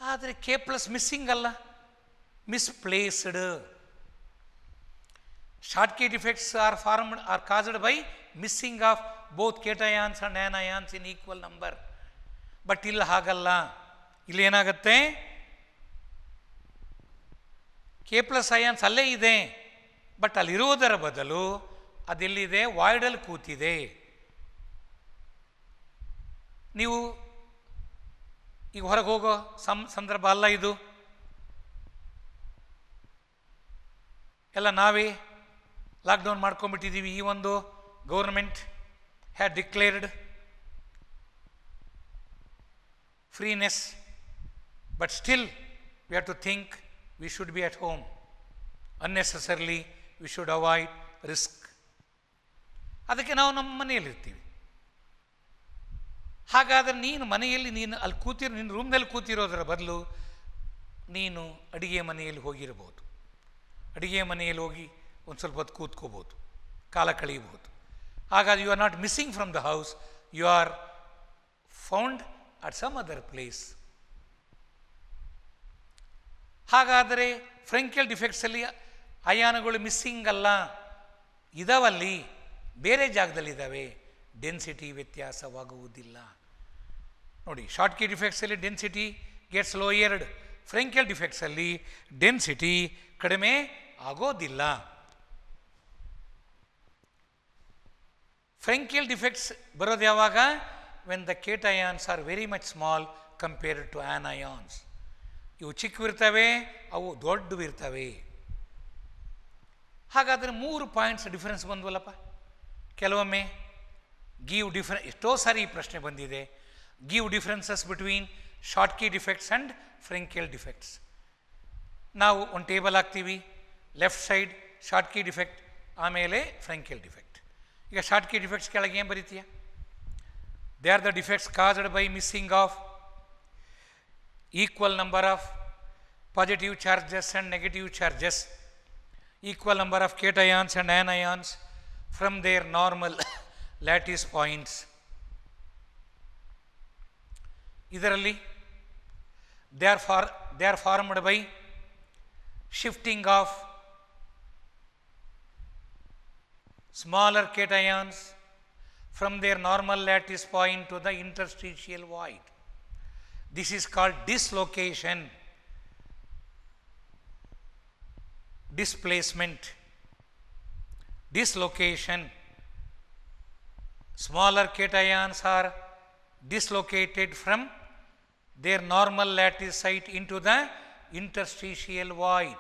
ಆದರೆ K plus missing ಅಲ್ಲ? Misplaced Schottky defects are formed are caused by missing of both cations and anions in equal number but ಇಲ್ಲಿ ಹಾಗಲ್ಲ. ಇಲ್ಲಿ ಏನಾಗುತ್ತೆ? K plus ions ಅಲ್ಲೇ ಇದೆ. But ಅಲ್ಲಿರುವುದರ ಬದಲು ಅದೆಲ್ಲಿದೆ ವಾಯ್ಡಲ್ಲಿ ಕೂತಿದೆ. ನೀವು ಈಗ ಹೊರಗೆ ಹೋಗೋ ಸಂ, ಸಂದರ್ಭ ಅಲ್ಲ ಇದು. ಎಲ್ಲ ನಾವೇ ಲಾಕ್ಡೌನ್ ಮಾಡ್ಕೊಂಡ್ಬಿಟ್ಟಿದ್ದೀವಿ ಈ ಒಂದು government has declared freeness but still we have to think we should be at home unnecessarily we should avoid risk ಅದಕ್ಕೆ ನಾವು ನಮ್ಮ ಮನೆಯಲ್ಲಿರ್ತೀವಿ ಹಾಗಾದರೆ ನೀನು ಮನೆಯಲ್ಲಿ, ನೀನು ಅಲ್ಲಿ ಕೂತಿರೋ, ನಿನ್ನ ರೂಮ್ನಲ್ಲಿ ಕೂತಿರೋದರ ಬದಲು ನೀನು ಅಡಿಗೆ ಮನೆಯಲ್ಲಿ ಹೋಗಿರಬಹುದು ಅಡಿಗೆ ಮನೆಯಲ್ಲಿ ಹೋಗಿ ಒಂದು ಸ್ವಲ್ಪ ಹೊತ್ತು ಕೂತ್ಕೋಬೋದು, ಕಾಲ ಕಳೆಯಬಹುದು. ಹಾಗಾಗಿ you are not missing from the house you are found at some other place ಹಾಗಾದರೆ ಫ್ರೆಂಕೆಲ್ ಡಿಫೆಕ್ಟ್ಸಲ್ಲಿ ಅಯಾನಗಳು ಮಿಸ್ಸಿಂಗ್ ಅಲ್ಲ, ಇದಾವಲ್ಲಿ, ಬೇರೆ ಜಾಗದಲ್ಲಿದ್ದಾವೆ ಡೆನ್ಸಿಟಿ ವ್ಯತ್ಯಾಸವಾಗುವುದಿಲ್ಲ. ನೋಡಿ ಶಾರ್ಟ್ ಕಿ ಡಿಫೆಕ್ಟ್ಸಲ್ಲಿ ಡೆನ್ಸಿಟಿ ಗೆಟ್ಸ್ ಲೋಯರ್ಡ್ ಫ್ರೆಂಕೆಲ್ ಡಿಫೆಕ್ಟ್ಸಲ್ಲಿ ಡೆನ್ಸಿಟಿ ಕಡಿಮೆ ಆಗೋದಿಲ್ಲ. ಫ್ರೆಂಕಿಯಲ್ ಡಿಫೆಕ್ಟ್ಸ್ ಬರೋದು ಯಾವಾಗ? When the cations are very much small compared to anions ಇವು ಚಿಕ್ಕವಿರ್ತವೆ ಅವು ದೊಡ್ಡವಿರ್ತವೆ ಹಾಗಾದರೆ ಮೂರು ಪಾಯಿಂಟ್ಸ್ ಡಿಫರೆನ್ಸ್ ಬಂದ್ವಲ್ಲಪ್ಪ? ಕೆಲವೊಮ್ಮೆ ಗಿವ್ ಡಿಫ್ರೆ ಎಷ್ಟೋ ಸಾರಿ ಈ ಪ್ರಶ್ನೆ ಬಂದಿದೆ. Give differences between Schottky defects and Frenkel defects ನಾವು ಒಂದು ಟೇಬಲ್ ಹಾಕ್ತೀವಿ left side Schottky defect ಆಮೇಲೆ ಫ್ರೆಂಕಿಯಲ್ ಡಿಫೆಕ್ಟ್ ಈಗ ಶಾರ್ಟ್ ಕಿ ಡಿಫೆಕ್ಟ್ಸ್ ಕೆಳಗೆ ಏನು ಬರೀತೀಯ? They are the defects caused by missing of equal number of positive charges and negative charges equal number of cations and anions from their normal lattice points ಇದರಲ್ಲಿ they are for they are formed by shifting of smaller cations from their normal lattice point to the interstitial void. This is called dislocation, displacement, dislocation. Smaller cations are dislocated from their normal lattice site into the interstitial void.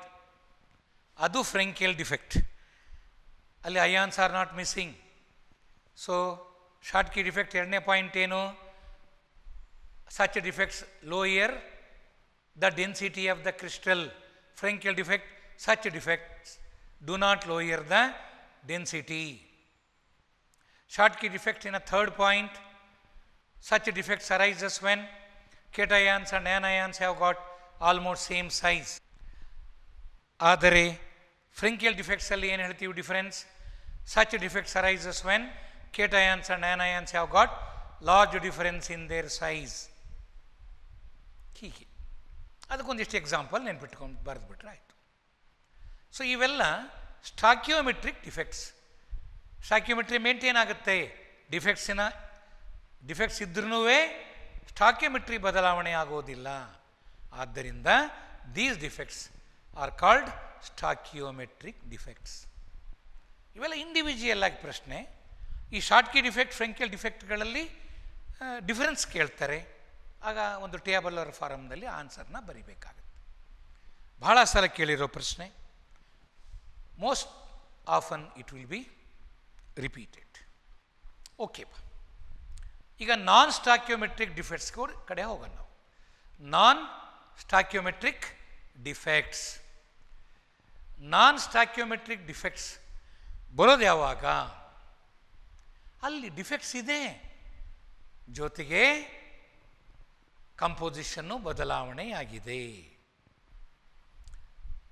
Adu defect. ಅಲ್ಲಿ ions are not missing so Schottky defect ಎರಡನೇ point ಏನು? Such defects lower the density of the crystal Frenkel defect such defects the density Schottky defect in a third point such defects arises when cations and anions have got almost same size. ಆದರೆ ಫ್ರೆಂಕಿಯಲ್ ಡಿಫೆಕ್ಟ್ಸಲ್ಲಿ ಏನು ಹೇಳ್ತೀವಿ difference such defects arises when cations and anions have got large difference in their size. ಹೀಗೆ. ಅದಕ್ಕೊಂದಿಷ್ಟು example ನೆನ್ಪಿಟ್ಕೊಂಡು ಬರೆದ್ಬಿಟ್ರೆ ಆಯಿತು. So ಇವೆಲ್ಲ stoichiometric defects stoichiometry maintain ಆಗುತ್ತೆ. ಡಿಫೆಕ್ಟ್ಸಿನ defects ಇದ್ರೂ stoichiometry ಬದಲಾವಣೆ ಆಗೋದಿಲ್ಲ. ಆದ್ದರಿಂದ these defects are called stoichiometric defects ಇವೆಲ್ಲ ಇಂಡಿವಿಜುವಲ್ ಆಗಿ ಪ್ರಶ್ನೆ. ಈ ಶಾರ್ಟ್ ಕಿ ಡಿಫೆಕ್ಟ್ ಫ್ರೆಂಕಿಯಲ್ ಡಿಫೆಕ್ಟ್ಗಳಲ್ಲಿ ಡಿಫರೆನ್ಸ್ ಕೇಳ್ತಾರೆ. ಆಗ ಒಂದು ಟೇಬಲ್ ಫಾರಮ್ನಲ್ಲಿ ಆನ್ಸರ್ನ ಬರಿಬೇಕಾಗುತ್ತೆ. ಬಹಳ ಸಲ ಕೇಳಿರೋ ಪ್ರಶ್ನೆ. Most often it will be repeated okay ಬಾ. ಈಗ ನಾನ್ ಸ್ಟಾಕ್ಯೋಮೆಟ್ರಿಕ್ ಡಿಫೆಕ್ಟ್ಸ್ ಕಡೆ ಹೋಗೋಣ ನಾವು. Non stoichiometric defects non stoichiometric defects ಬರೋದು ಯಾವಾಗ? ಅಲ್ಲಿ ಡಿಫೆಕ್ಟ್ಸ್ ಇದೆ. ಜೊತೆಗೆ ಕಂಪೋಸಿಷನ್ನು ಬದಲಾವಣೆಯಾಗಿದೆ.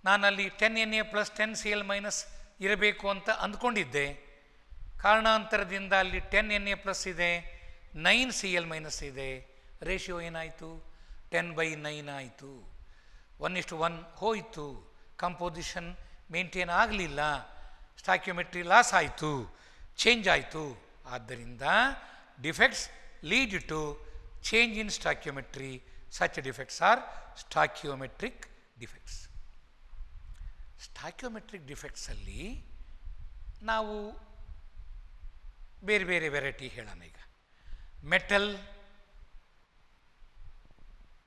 ನಾನಲ್ಲಿ ten N A plus ten C L minus ಇರಬೇಕು ಅಂತ ಅಂದ್ಕೊಂಡಿದ್ದೆ. ಕಾರಣಾಂತರದಿಂದ ಅಲ್ಲಿ ಟೆನ್ ಎನ್ ಎ ಪ್ಲಸ್ ಇದೆ ನೈನ್ ಸಿ ಎಲ್ ಮೈನಸ್ ಇದೆ. ರೇಷಿಯೋ ಏನಾಯಿತು? ಟೆನ್ ಬೈ ನೈನ್ ಆಯಿತು. ಒನ್ ಇಷ್ಟು ಒನ್ ಹೋಯಿತು. ಕಂಪೋಸಿಷನ್ ಮೇಂಟೈನ್ ಆಗಲಿಲ್ಲ. ಸ್ಟಾಕ್ಯೋಮೆಟ್ರಿ ಲಾಸ್ ಆಯಿತು ಚೇಂಜ್ ಆಯಿತು. ಆದ್ದರಿಂದ defects lead to change in stoichiometry such defects are stoichiometric defects stoichiometric ಡಿಫೆಕ್ಟ್ಸಲ್ಲಿ ನಾವು ಬೇರೆ ಬೇರೆ ವೆರೈಟಿ ಹೇಳೋಣ ಈಗ. ಮೆಟಲ್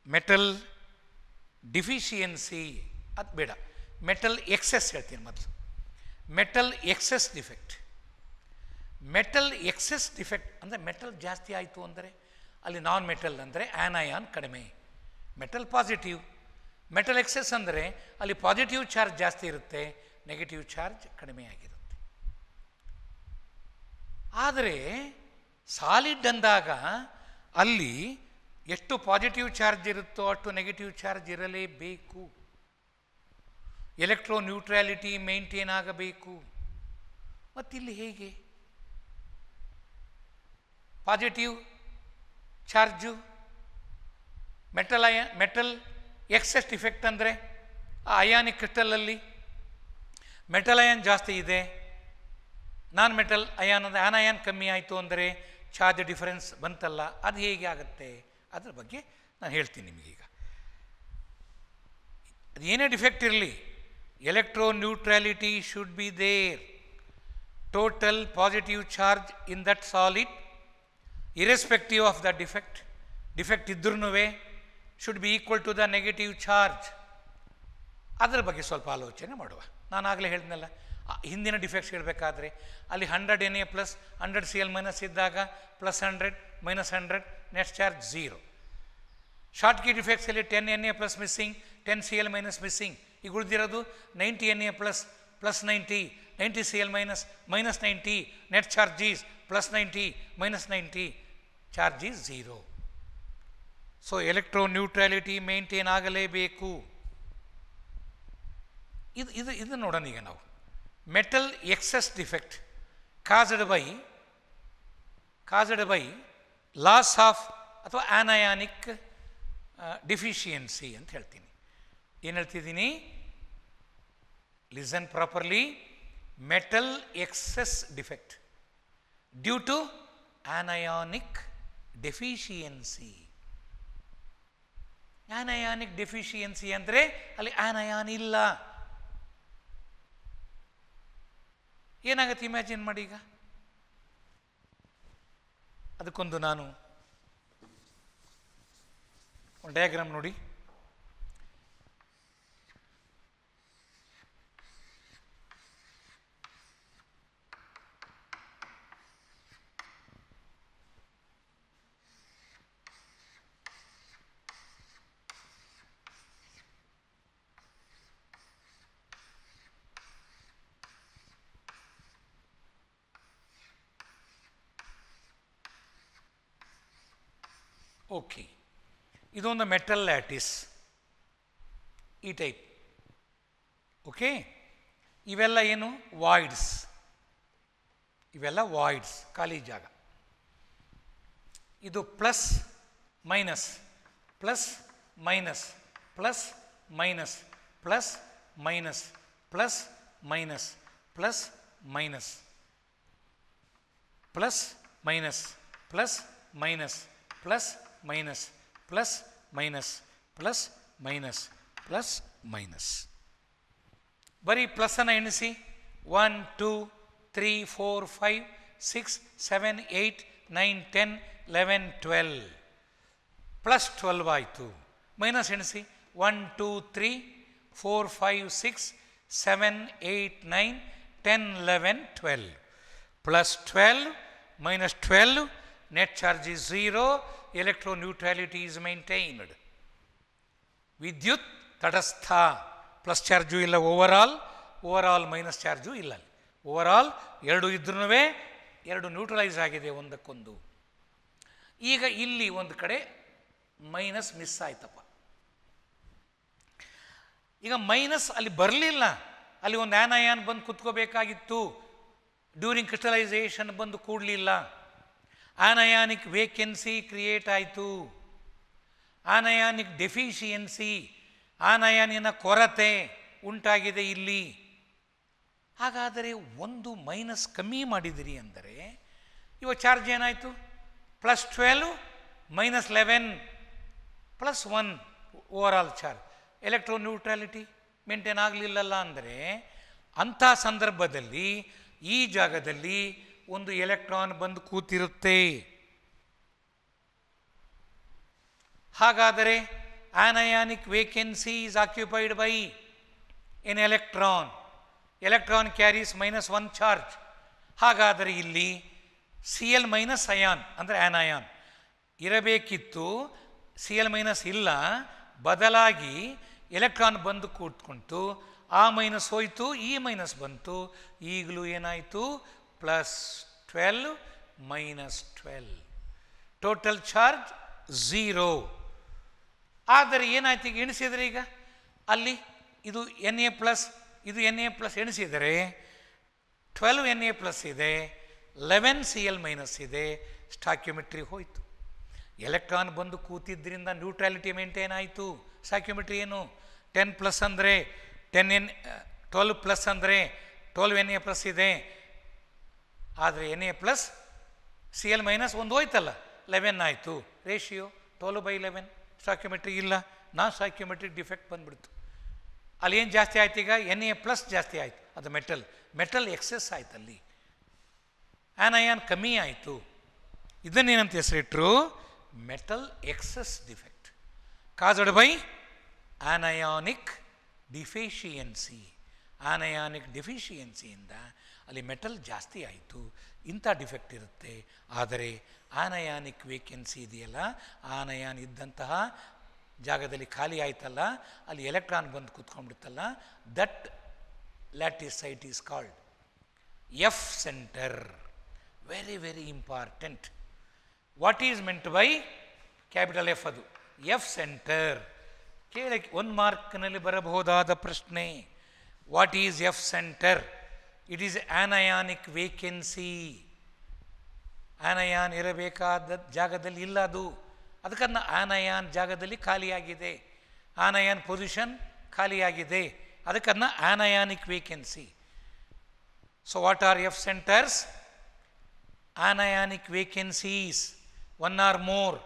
ಮೆಟಲ್ ಡಿಫಿಷಿಯನ್ಸಿ ಅದು ಬೇಡ. ಮೆಟಲ್ ಎಕ್ಸೆಸ್ ಹೇಳ್ತೀನಿ ಮೊದಲು. Metal excess defect metal excess defect ಅಂದರೆ ಮೆಟಲ್ ಜಾಸ್ತಿ ಆಯಿತು ಅಂದರೆ ಅಲ್ಲಿ ನಾನ್ ಮೆಟಲ್ ಅಂದರೆ ಆ್ಯನಯಾನ್ ಕಡಿಮೆ. ಮೆಟಲ್ ಪಾಸಿಟಿವ್ ಮೆಟಲ್ ಎಕ್ಸೆಸ್ ಅಂದರೆ ಅಲ್ಲಿ ಪಾಸಿಟಿವ್ ಚಾರ್ಜ್ ಜಾಸ್ತಿ ಇರುತ್ತೆ ನೆಗೆಟಿವ್ ಚಾರ್ಜ್ ಕಡಿಮೆ ಆಗಿರುತ್ತೆ. ಆದರೆ ಸಾಲಿಡ್ ಅಂದಾಗ ಅಲ್ಲಿ ಎಷ್ಟು ಪಾಸಿಟಿವ್ ಚಾರ್ಜ್ ಇರುತ್ತೋ ಅಷ್ಟು ನೆಗೆಟಿವ್ ಚಾರ್ಜ್ ಇರಲೇಬೇಕು. ಎಲೆಕ್ಟ್ರೋ ನ್ಯೂಟ್ರಾಲಿಟಿ ಮೇಂಟೈನ್ ಆಗಬೇಕು. ಮತ್ತಿಲ್ಲಿ ಹೇಗೆ? ಪಾಸಿಟಿವ್ ಚಾರ್ಜು ಮೆಟಲ್ ಅಯ ಮೆಟಲ್ ಎಕ್ಸೆಸ್ಟ್ ಇಫೆಕ್ಟ್ ಅಂದರೆ ಆ ಅಯಾನಿಕ್ ಕ್ರಿಸ್ಟಲಲ್ಲಿ ಮೆಟಲ್ ಅಯಾನ್ ಜಾಸ್ತಿ ಇದೆ. ನಾನ್ ಮೆಟಲ್ ಅಯಾನ್ ಅಂದರೆ ಅಯಾನ್ ಕಮ್ಮಿ ಆಯಿತು ಅಂದರೆ ಚಾರ್ಜ್ ಡಿಫರೆನ್ಸ್ ಬಂತಲ್ಲ, ಅದು ಹೇಗೆ ಆಗುತ್ತೆ? ಅದರ ಬಗ್ಗೆ ನಾನು ಹೇಳ್ತೀನಿ ನಿಮಗೀಗ ಅದು ಏನೇ ಡಿಫೆಕ್ಟ್ ಇರಲಿ electroneutrality should be there total positive charge in that solid irrespective of the defect defect ಇದ್ರೂ should be equal to the negative charge ಅದರ ಬಗ್ಗೆ ಸ್ವಲ್ಪ ಆಲೋಚನೆ ಮಾಡುವ. ನಾನು ಆಗಲೇ ಹೇಳಿದ್ನಲ್ಲ, ಹಿಂದಿನ ಡಿಫೆಕ್ಟ್ಸ್ ಹೇಳಬೇಕಾದ್ರೆ, ಅಲ್ಲಿ hundred N A plus hundred C L minus ಇದ್ದಾಗ plus hundred minus hundred net charge zero Schottky ಡಿಫೆಕ್ಟ್ಸಲ್ಲಿ ten N A plus missing ten C L minus missing ಈಗ ಉಳಿದಿರೋದು ninety N A plus plus ninety ninety C L minus minus ninety, net charges, plus ninety, minus ninety, charges zero. So electroneutrality maintain ಆಗಲೇಬೇಕು. ಇದು ಇದು ಇದು ನೋಡೋಣ ಈಗ ನಾವು. Metal excess defect caused by caused by loss of ಅಥವಾ anionic deficiency ಅಂತ ಹೇಳ್ತೀನಿ. ಏನು ಹೇಳ್ತಿದ್ದೀನಿ? Listen properly metal excess defect due to anionic deficiency anionic deficiency ಅಂದರೆ ಅಲ್ಲಿ ಆನಯಾನ್ ಇಲ್ಲ. ಏನಾಗುತ್ತೆ ಇಮ್ಯಾಜಿನ್ ಮಾಡಿ ಈಗ? ಅದಕ್ಕೊಂದು ನಾನು ಡಯಾಗ್ರಾಮ್ ನೋಡಿ. ಓಕೆ. ಇದೊಂದು ಮೆಟಲ್ ಲ್ಯಾಟಿಸ್. ಈ ಟೈಪ್. ಓಕೆ? ಇವೆಲ್ಲ ಏನು? ವಾಯ್ಡ್ಸ್. ಇವೆಲ್ಲ ವಾಯ್ಡ್ಸ್, ಖಾಲಿ ಜಾಗ. ಇದು plus, minus plus minus plus minus plus minus plus minus plus minus plus minus plus minus, plus minus plus minus plus minus plus minus. Very plus and see 1, 2, 3, 4, 5, 6, 7, 8, 9, 10, 11, 12. Plus 12 by 2. Minus Minus see 1, 2, 3, 4, 5, 6, 7, 8, 9, 10, 11, 12. Plus 12, minus 12, net charge is 0, electroneutrality is maintained ವಿದ್ಯುತ್ ತಟಸ್ಥ plus charge ಇಲ್ಲ overall overall minus charge ಇಲ್ಲ overall ಎರಡು ಇದ್ರೂ ಎರಡು neutralise ಆಗಿದೆ ಒಂದಕ್ಕೊಂದು. ಈಗ ಇಲ್ಲಿ ಒಂದು ಕಡೆ ಮೈನಸ್ ಮಿಸ್ ಆಯ್ತಪ್ಪ. ಈಗ ಮೈನಸ್ ಅಲ್ಲಿ ಬರಲಿಲ್ಲ. ಅಲ್ಲಿ ಒಂದು ಆನಯಾನ್ ಬಂದು ಕುತ್ಕೋಬೇಕಾಗಿತ್ತು. ಡ್ಯೂರಿಂಗ್ ಕ್ರಿಸ್ಟಲೈಸೇಷನ್ ಬಂದು ಕೂಡಲಿಲ್ಲ. ಆನಯಾನಿಕ್ ವೇಕೆನ್ಸಿ ಕ್ರಿಯೇಟ್ ಆಯಿತು. ಆನಯಾನಿಕ್ ಡೆಫಿಷಿಯನ್ಸಿ ಆನಯಾನಿನ ಕೊರತೆ ಉಂಟಾಗಿದೆ ಇಲ್ಲಿ. ಹಾಗಾದರೆ ಒಂದು ಮೈನಸ್ ಕಮ್ಮಿ ಮಾಡಿದಿರಿ ಅಂದರೆ ಇವ ಚಾರ್ಜ್ ಏನಾಯಿತು? Plus twelve minus eleven plus one overall charge electroneutrality maintain ಆಗಲಿಲ್ಲಲ್ಲ ಅಂದರೆ, ಅಂಥ ಸಂದರ್ಭದಲ್ಲಿ ಈ ಜಾಗದಲ್ಲಿ ಒಂದು ಎಲೆಕ್ಟ್ರಾನ್ ಬಂದು ಕೂತಿರುತ್ತೆ. ಹಾಗಾದರೆ anionic vacancy is occupied by an electron electron carries minus one charge ಹಾಗಾದರೆ ಇಲ್ಲಿ ಸಿ ಎಲ್ ಮೈನಸ್ ಅಯಾನ್ ಅಂದರೆ ಆನಯಾನ್ ಇರಬೇಕಿತ್ತು ಸಿ ಎಲ್ ಮೈನಸ್ ಇಲ್ಲ, ಬದಲಾಗಿ ಎಲೆಕ್ಟ್ರಾನ್ ಬಂದು ಕೂತ್ಕೊಂತು, ಆ ಮೈನಸ್ ಹೋಯಿತು, ಈ ಮೈನಸ್ ಬಂತು, ಈಗಲೂ ಏನಾಯಿತು? Plus twelve minus twelve total charge 0. ಆದರೆ ಏನಾಯ್ತು ಈಗ ಎಣಿಸಿದರೆ ಈಗ? ಅಲ್ಲಿ ಇದು ಎನ್ ಎ ಪ್ಲಸ್ ಇದು ಎನ್ ಎ ಪ್ಲಸ್ ಎಣಿಸಿದರೆ ಟ್ವೆಲ್ವ್ ಎನ್ ಎ ಪ್ಲಸ್ ಇದೆ ಲೆವೆನ್ ಸಿ ಎಲ್ ಮೈನಸ್ ಇದೆ ಸ್ಟಾಕ್ಯುಮೆಟ್ರಿ ಹೋಯಿತು. ಎಲೆಕ್ಟ್ರಾನ್ ಬಂದು ಕೂತಿದ್ದರಿಂದ ನ್ಯೂಟ್ರಾಲಿಟಿ ಮೇಂಟೈನ್ ಆಯಿತು. ಸ್ಟಾಕ್ಯುಮೆಟ್ರಿ ಏನು? ಟೆನ್ ಪ್ಲಸ್ ಅಂದರೆ ಟೆನ್ ಎನ್ ಟ್ವೆಲ್ವ್ ಪ್ಲಸ್ ಅಂದರೆ ಟ್ವೆಲ್ವ್ ಎನ್ ಎ ಪ್ಲಸ್ ಇದೆ ಆದರೆ N A plus C L minus ಒಂದು ಹೋಯ್ತಲ್ಲ. ಲೆವೆನ್ ಆಯಿತು. Ratio twelve by eleven. Stoichiometry ಇಲ್ಲ. ನಾನ್ ಸ್ಟಾಕ್ಯುಮೆಟ್ರಿಕ್ ಡಿಫೆಕ್ಟ್ ಬಂದ್ಬಿಡ್ತು. ಅಲ್ಲಿ ಏನು ಜಾಸ್ತಿ ಆಯ್ತು ಈಗ? ಎನ್ ಎ ಪ್ಲಸ್ ಜಾಸ್ತಿ ಆಯಿತು. ಅದು ಮೆಟಲ್. ಮೆಟಲ್ ಎಕ್ಸೆಸ್ ಆಯ್ತು ಅಲ್ಲಿ. ಆನಯಾನ್ ಕಮ್ಮಿ ಆಯಿತು. ಇದನ್ನೇನಂತ ಹೆಸರಿಟ್ರು? Metal excess defect. Caused by anionic deficiency. Anionic ಡಿಫಿಷಿಯನ್ಸಿಯಿಂದ ಅಲ್ಲಿ ಮೆಟಲ್ ಜಾಸ್ತಿ ಆಯಿತು, ಇಂಥ ಡಿಫೆಕ್ಟ್ ಇರುತ್ತೆ. ಆದರೆ ಆನಯಾನಿಕ್ ವೇಕೆನ್ಸಿ ಇದೆಯಲ್ಲ, ಆನಯಾನ್ ಇದ್ದಂತಹ ಜಾಗದಲ್ಲಿ ಖಾಲಿ ಆಯ್ತಲ್ಲ, ಅಲ್ಲಿ ಎಲೆಕ್ಟ್ರಾನ್ ಬಂದು ಕೂತ್ಕೊಂಡ್ಬಿಡುತ್ತಲ್ಲ, that lattice site is called F centre. Very very important what is meant by capital F ಅದು? ಎಫ್ ಸೆಂಟರ್ ಕೇಳಕ್ಕೆ, ಒಂದು ಮಾರ್ಕ್ನಲ್ಲಿ ಬರಬಹುದಾದ ಪ್ರಶ್ನೆ. What is F centre It is anionic vacancy. Anion ಇರಬೇಕಾದ ಜಾಗದಲ್ಲಿ ಇಲ್ಲ ಅದು ಅದಕ್ಕನ್ನ ಆನಯಾನ್ ಜಾಗದಲ್ಲಿ ಖಾಲಿಯಾಗಿದೆ ಆನಯಾನ್ ಪೊಸಿಷನ್ ಖಾಲಿಯಾಗಿದೆ ಅದಕ್ಕನ್ನ anionic vacancy so what are F centres anionic vacancies one or more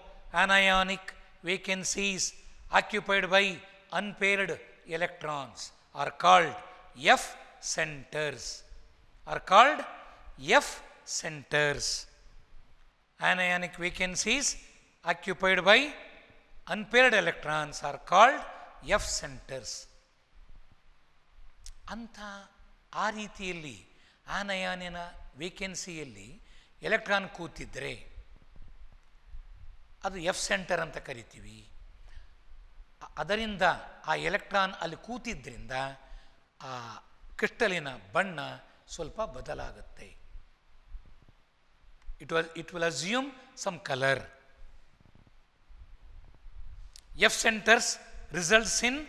anionic vacancies occupied by unpaired electrons are called F centres Are called F centers. Anionic vacancies occupied by unpaired electrons are called F centers. ಅಂಥ ಆ ರೀತಿಯಲ್ಲಿ ಆನಯಾನಿನ ವೇಕೆನ್ಸಿಯಲ್ಲಿ electron ಕೂತಿದ್ದರೆ ಅದು F centre ಅಂತ ಕರಿತೀವಿ ಅದರಿಂದ ಆ electron ಅಲ್ಲಿ ಕೂತಿದ್ದರಿಂದ ಆ ಕ್ರಿಸ್ಟಲಿನ ಬಣ್ಣ ಸ್ವಲ್ಪ ಬದಲಾಗುತ್ತೆ. It was it will assume some colour F centres results in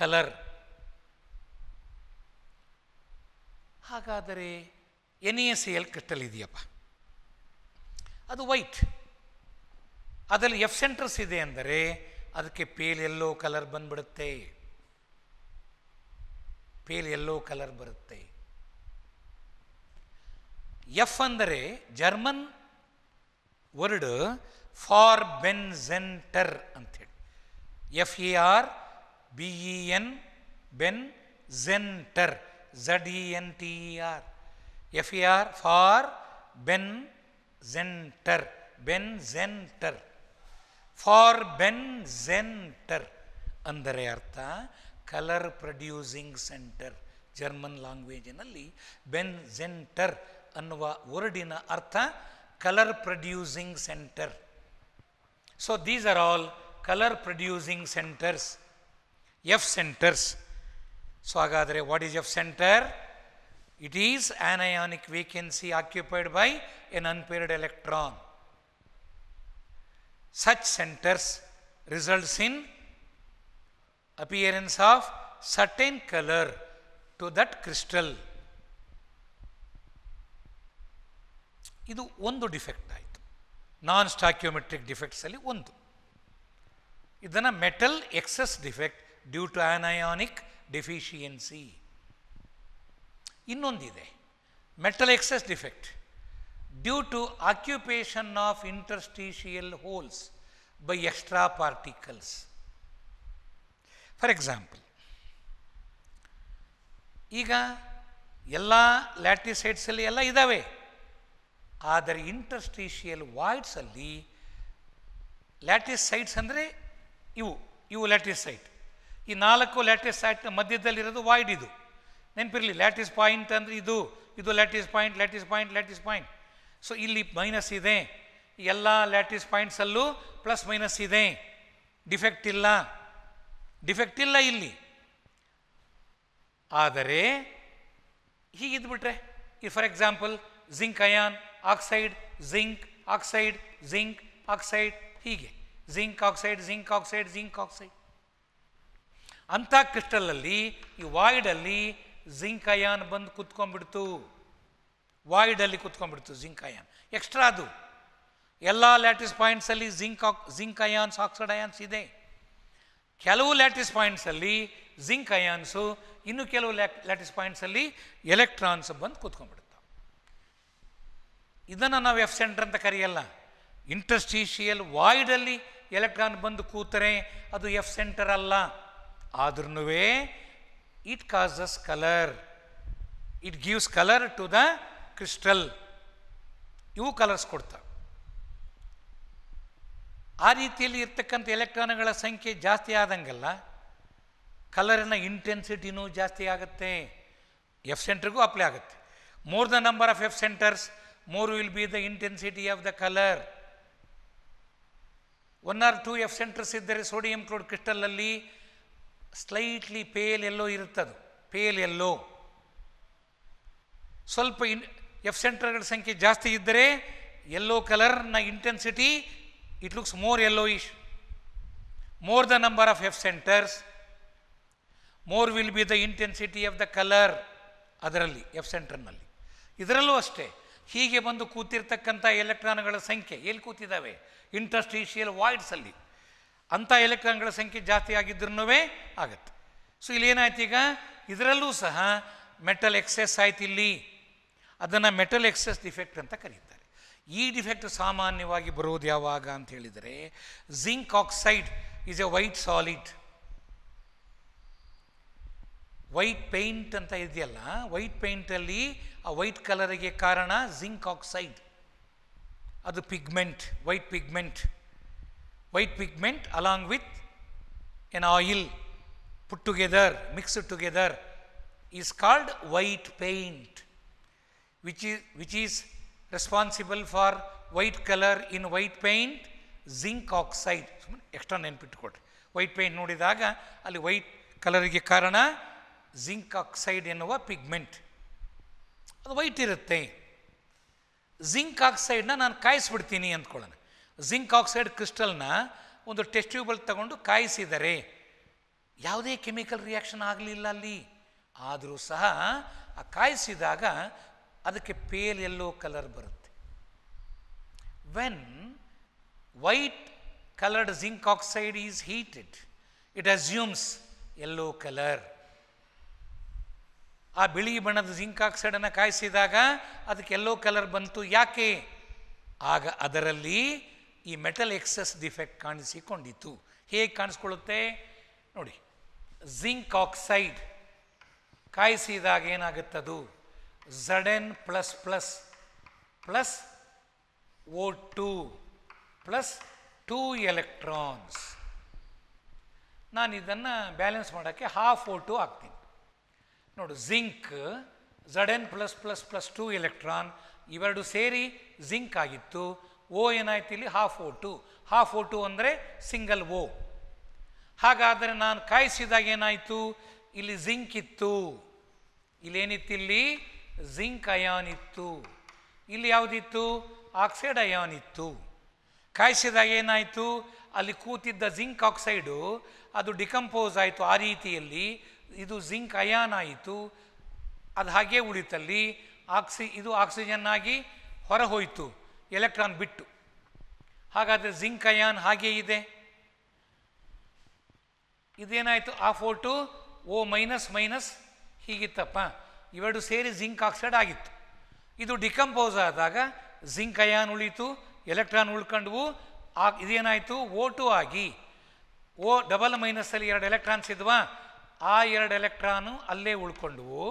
colour ಹಾಗಾದರೆ N A C L crystal ಇದೆಯಪ್ಪ. ಅದು ವೈಟ್ ಅದರಲ್ಲಿ ಎಫ್ ಸೆಂಟರ್ಸ್ ಇದೆ ಅಂದರೆ ಅದಕ್ಕೆ ಪೇಲ್ ಎಲ್ಲೋ ಕಲರ್ ಬಂದ್ಬಿಡುತ್ತೆ. ಪೇಲ್ ಎಲ್ಲೋ ಕಲರ್ ಬರುತ್ತೆ. ಎಫ್ ಅಂದರೆ ಜರ್ಮನ್ ವರ್ಡ್ ಫಾರ್ ಬೆನ್ಜೆಂಟರ್ ಅಂಥೇಳಿ F E R B E N Ben ಝೆಂಟರ್ Z E N T E R F E R for ಬೆನ್ ಝೆಂಟರ್ ಬೆನ್ ಝೆಂಟರ್ ಫಾರ್ ಬೆನ್ ಝೆಂಟರ್ ಅಂದರೆ ಅರ್ಥ ಕಲರ್ ಪ್ರೊಡ್ಯೂಸಿಂಗ್ ಸೆಂಟರ್ ಜರ್ಮನ್ ಲ್ಯಾಂಗ್ವೇಜಿನಲ್ಲಿ ಬೆನ್ ಝೆಂಟರ್ ಅನ್ನುವ ವರ್ಡಿನ ಅರ್ಥ colour producing centre so these are all colour producing centres F centres so ಹಾಗಾದರೆ what is F centre it is anionic vacancy occupied by an unpaired electron such centers results in appearance of certain color to that crystal. ಇದು ಒಂದು defect ಆಯಿತು. ನಾನ್ stoichiometric ಡಿಫೆಕ್ಟ್ಸಲ್ಲಿ ಒಂದು. ಇದನ್ನು metal excess defect due to anionic deficiency ಇನ್ನೊಂದಿದೆ. Metal excess defect due to occupation of interstitial holes by extra particles for example ಈಗ ಎಲ್ಲ ಲ್ಯಾಟಿಸೈಡ್ಸಲ್ಲಿ ಎಲ್ಲ ಇದ್ದಾವೆ ಆದರೆ ಇಂಟರ್ಸ್ಟೀಷಿಯಲ್ ವಾಯ್ಡ್ಸಲ್ಲಿ ಲ್ಯಾಟಿಸೈಡ್ಸ್ ಅಂದರೆ ಇವು ಇವು ಲ್ಯಾಟಿಸೈಟ್ ಈ ನಾಲ್ಕು ಲ್ಯಾಟಿಸೈಟ್ ಮಧ್ಯದಲ್ಲಿರೋದು ವಾಯ್ಡ್ ಇದು. ನೆನಪಿರಲಿ, ಲ್ಯಾಟಿಸ್ ಪಾಯಿಂಟ್ ಅಂದರೆ ಇದು ಇದು lattice point lattice point lattice point. So ಇಲ್ಲಿ ಮೈನಸ್ ಇದೆ. ಎಲ್ಲ ಲ್ಯಾಟಿಸ್ ಪಾಯಿಂಟ್ಸಲ್ಲೂ ಪ್ಲಸ್ ಮೈನಸ್ ಇದೆ. ಡಿಫೆಕ್ಟ್ ಇಲ್ಲ. ಡಿಫೆಕ್ಟ್ ಇಲ್ಲ ಇಲ್ಲಿ. ಆದರೆ, ಹೀಗಿದ್ಬಿಟ್ರೆ ಈ for example zinc ion oxide zinc oxide zinc oxide ಹೀಗೆ. Zinc oxide zinc oxide zinc oxide ಅಂಥ ಕ್ರಿಸ್ಟಲಲ್ಲಿ ಈ ವಾಯ್ಡಲ್ಲಿ ಜಿಂಕ್ ಅಯಾನ್ ಬಂದು ಕುತ್ಕೊಂಡ್ಬಿಡ್ತು. ವಾಯ್ಡಲ್ಲಿ ಕುತ್ಕೊಂಡ್ಬಿಡ್ತು ಜಿಂಕ್ ಅಯಾನ್ ಎಕ್ಸ್ಟ್ರಾ ಅದು. ಎಲ್ಲ ಲ್ಯಾಟಿಸ್ ಪಾಯಿಂಟ್ಸಲ್ಲಿ ಜಿಂಕ್ ಆಕ್ ಜಿಂಕ್ ಅಯಾನ್ಸ್ ಆಕ್ಸೈಡ್ ಅಯಾನ್ಸ್ ಇದೆ. ಕೆಲವು ಲ್ಯಾಟಿಸ್ ಪಾಯಿಂಟ್ಸಲ್ಲಿ ಜಿಂಕ್ ಅಯಾನ್ಸು ಇನ್ನು ಕೆಲವು ಲ್ಯಾಟಿಸ್ ಪಾಯಿಂಟ್ಸಲ್ಲಿ ಎಲೆಕ್ಟ್ರಾನ್ಸ್ ಬಂದು ಕೂತ್ಕೊಂಡ್ಬಿಡುತ್ತೆ. ಇದನ್ನು ನಾವು ಎಫ್ ಸೆಂಟರ್ ಅಂತ ಕರೆಯಲ್ಲ. ಇಂಟರ್ಸ್ಟೀಷಿಯಲ್ ವಾಯ್ಡಲ್ಲಿ ಎಲೆಕ್ಟ್ರಾನ್ ಬಂದು ಕೂತರೆ ಅದು ಎಫ್ ಸೆಂಟರ್ ಅಲ್ಲ. ಆದ್ರೂ it causes colour. It gives colour to the crystal. ಇವು ಕಲರ್ಸ್ ಕೊಡ್ತವೆ. ಆ ರೀತಿಯಲ್ಲಿ ಇರ್ತಕ್ಕಂಥ ಎಲೆಕ್ಟ್ರಾನ್ಗಳ ಸಂಖ್ಯೆ ಜಾಸ್ತಿ ಆದಂಗೆಲ್ಲ. ಕಲರಿನ ಇಂಟೆನ್ಸಿಟಿನೂ ಜಾಸ್ತಿ ಆಗುತ್ತೆ. ಎಫ್ ಸೆಂಟರ್ಗೂ ಅಪ್ಲೈ ಆಗುತ್ತೆ. More the number of F centres more will be the intensity of the colour one or two F centres ಇದ್ದರೆ ಸೋಡಿಯಂ ಕ್ಲೋಡ್ ಕ್ರಿಸ್ಟಲಲ್ಲಿ ಸ್ಲೈಟ್ಲಿ ಪೇಲ್ ಎಲ್ಲೋ ಇರುತ್ತದು. ಪೇಲ್ ಎಲ್ಲೋ ಸ್ವಲ್ಪ ಇನ್ ಎಫ್ ಸೆಂಟರ್ಗಳ ಸಂಖ್ಯೆ ಜಾಸ್ತಿ ಇದ್ದರೆ ಎಲ್ಲೋ ಕಲರ್ನ intensity it looks more yellowish more the number of F centres more will be the of the colour ಅದರಲ್ಲಿ ಎಫ್ ಸೆಂಟರ್ನಲ್ಲಿ ಇದರಲ್ಲೂ ಅಷ್ಟೇ, ಹೀಗೆ ಬಂದು ಕೂತಿರ್ತಕ್ಕಂಥ ಎಲೆಕ್ಟ್ರಾನ್ಗಳ ಸಂಖ್ಯೆ, ಎಲ್ಲಿ ಕೂತಿದ್ದಾವೆ? ಇಂಟರ್ಸ್ಟೀಷಿಯಲ್ ವಾಯ್ಡ್ಸಲ್ಲಿ ಅಂಥ ಎಲೆಕ್ಟ್ರಾನ್ಗಳ ಸಂಖ್ಯೆ ಜಾಸ್ತಿ ಆಗಿದ್ರೂ ಆಗತ್ತೆ. ಸೊ ಇಲ್ಲೇನಾಯ್ತು ಈಗ? ಇದರಲ್ಲೂ ಸಹ ಮೆಟಲ್ ಎಕ್ಸೆಸ್ ಆಯ್ತು ಇಲ್ಲಿ ಅದನ್ನು ಮೆಟಲ್ ಎಕ್ಸೆಸ್ ಡಿಫೆಕ್ಟ್ ಅಂತ ಕರೀತಾರೆ. ಈ ಡಿಫೆಕ್ಟ್ ಸಾಮಾನ್ಯವಾಗಿ ಬರುವುದು ಯಾವಾಗ ಅಂತ ಹೇಳಿದರೆ zinc oxide is a white solid white paint ಅಂತ ಇದೆಯಲ್ಲ ವೈಟ್ ಪೇಂಟಲ್ಲಿ ಆ ವೈಟ್ ಕಲರಿಗೆ ಕಾರಣ ಜಿಂಕ್ ಆಕ್ಸೈಡ್ ಅದು pigment white pigment white pigment along with an oil put together mix together is called white paint which is which is responsible for white colour in white paint zinc oxide ಸುಮ್ಮನೆ extra ನೆನ್ಪಿಟ್ಕೊಡ್ರಿ white paint ನೋಡಿದಾಗ ಅಲ್ಲಿ white ಕಲರಿಗೆ ಕಾರಣ zinc oxide ಎನ್ನುವ pigment ಅದು white ಇರುತ್ತೆ. Zinc ಆಕ್ಸೈಡ್ನ ನಾನು ಕಾಯಿಸ್ಬಿಡ್ತೀನಿ ಅಂದ್ಕೊಳ್ಳೋಣ. ಜಿಂಕ್ ಆಕ್ಸೈಡ್ ಕ್ರಿಸ್ಟಲ್ನ ಒಂದು ಟೆಸ್ಟ್ ಟ್ಯೂಬಲ್ ತಗೊಂಡು ಕಾಯಿಸಿದರೆ ಯಾವುದೇ ಕೆಮಿಕಲ್ ರಿಯಾಕ್ಷನ್ ಆಗಲಿಲ್ಲ ಅಲ್ಲಿ. ಆದರೂ ಸಹ ಆ ಕಾಯಿಸಿದಾಗ ಅದಕ್ಕೆ ಪೇಲ್ ಎಲ್ಲೋ ಕಲರ್ ಬರುತ್ತೆ. When white colored zinc oxide is heated, it assumes yellow colour ಆ ಬಿಳಿ ಬಣ್ಣದ ಜಿಂಕ್ ಆಕ್ಸೈಡನ್ನು ಕಾಯಿಸಿದಾಗ ಅದಕ್ಕೆ ಎಲ್ಲೋ ಕಲರ್ ಬಂತು. ಯಾಕೆ? ಆಗ ಅದರಲ್ಲಿ ಈ ಮೆಟಲ್ ಎಕ್ಸಸ್ ಡಿಫೆಕ್ಟ್ ಕಾಣಿಸಿಕೊಂಡಿತು. ಹೇಗೆ ಕಾಣಿಸ್ಕೊಳ್ಳುತ್ತೆ? ನೋಡಿ ಜಿಂಕ್ ಆಕ್ಸೈಡ್ ಕಾಯಿಸಿದಾಗ ಏನಾಗುತ್ತದು? Z N plus plus plus O two plus two electrons ನಾನು ಇದನ್ನು ಬ್ಯಾಲೆನ್ಸ್ ಮಾಡೋಕ್ಕೆ ಹಾಫ್ ಓ ಟು ಹಾಕ್ತೀನಿ. ನೋಡು zinc N plus plus plus two electron ಇವೆರಡು ಸೇರಿ ಜಿಂಕ್ ಆಗಿತ್ತು. ಓ ಏನಾಯ್ತು ಇಲ್ಲಿ? Half O two half O two ಅಂದರೆ ಸಿಂಗಲ್ ಓ ಹಾಗಾದರೆ ನಾನು ಕಾಯಿಸಿದಾಗ ಏನಾಯಿತು? ಇಲ್ಲಿ ಜಿಂಕ್ ಇತ್ತು. ಇಲ್ಲೇನಿತ್ತು ಇಲ್ಲಿ? ಜಿಂಕ್ ಅಯಾನ್ ಇತ್ತು. ಇಲ್ಲಿ ಯಾವುದಿತ್ತು? ಆಕ್ಸೈಡ್ ಅಯಾನ್ ಇತ್ತು. ಕಾಯಿಸಿದಾಗ ಏನಾಯಿತು? ಅಲ್ಲಿ ಕೂತಿದ್ದ ಜಿಂಕ್ ಆಕ್ಸೈಡು, ಅದು ಡಿಕಂಪೋಸ್ ಆಯಿತು ಆ ರೀತಿಯಲ್ಲಿ. ಇದು ಜಿಂಕ್ ಅಯಾನ್ ಆಯಿತು. ಅದು ಹಾಗೆ ಉಳಿತಲ್ಲಿ ಆಕ್ಸಿ, ಇದು ಆಕ್ಸಿಜನ್ ಆಗಿ ಹೊರಹೋಯಿತು, ಎಲೆಕ್ಟ್ರಾನ್ ಬಿಟ್ಟು. ಹಾಗಾದರೆ ಜಿಂಕ್ ಅಯಾನ್ ಹಾಗೆ ಇದೆ. ಇದೇನಾಯಿತು? ಆ ಫೋಟೋ ಓ ಮೈನಸ್ ಮೈನಸ್ ಹೀಗಿತ್ತಪ್ಪ. ಇವೆರಡು ಸೇರಿ ಜಿಂಕ್ ಆಕ್ಸೈಡ್ ಆಗಿತ್ತು. ಇದು ಡಿಕಂಪೋಸ್ ಆದಾಗ ಜಿಂಕ್ ಅಯಾನ್ ಉಳಿತು ಎಲೆಕ್ಟ್ರಾನ್ ಉಳ್ಕೊಂಡ್ವು, ಆ ಇದೇನಾಯಿತು? ಓ ಟು ಆಗಿ. ಓ ಡಬಲ್ ಮೈನಸ್ಸಲ್ಲಿ ಎರಡು ಎಲೆಕ್ಟ್ರಾನ್ಸ್ ಇದ್ವಾ? ಆ ಎರಡು ಎಲೆಕ್ಟ್ರಾನು ಅಲ್ಲೇ ಉಳ್ಕೊಂಡ್ವು.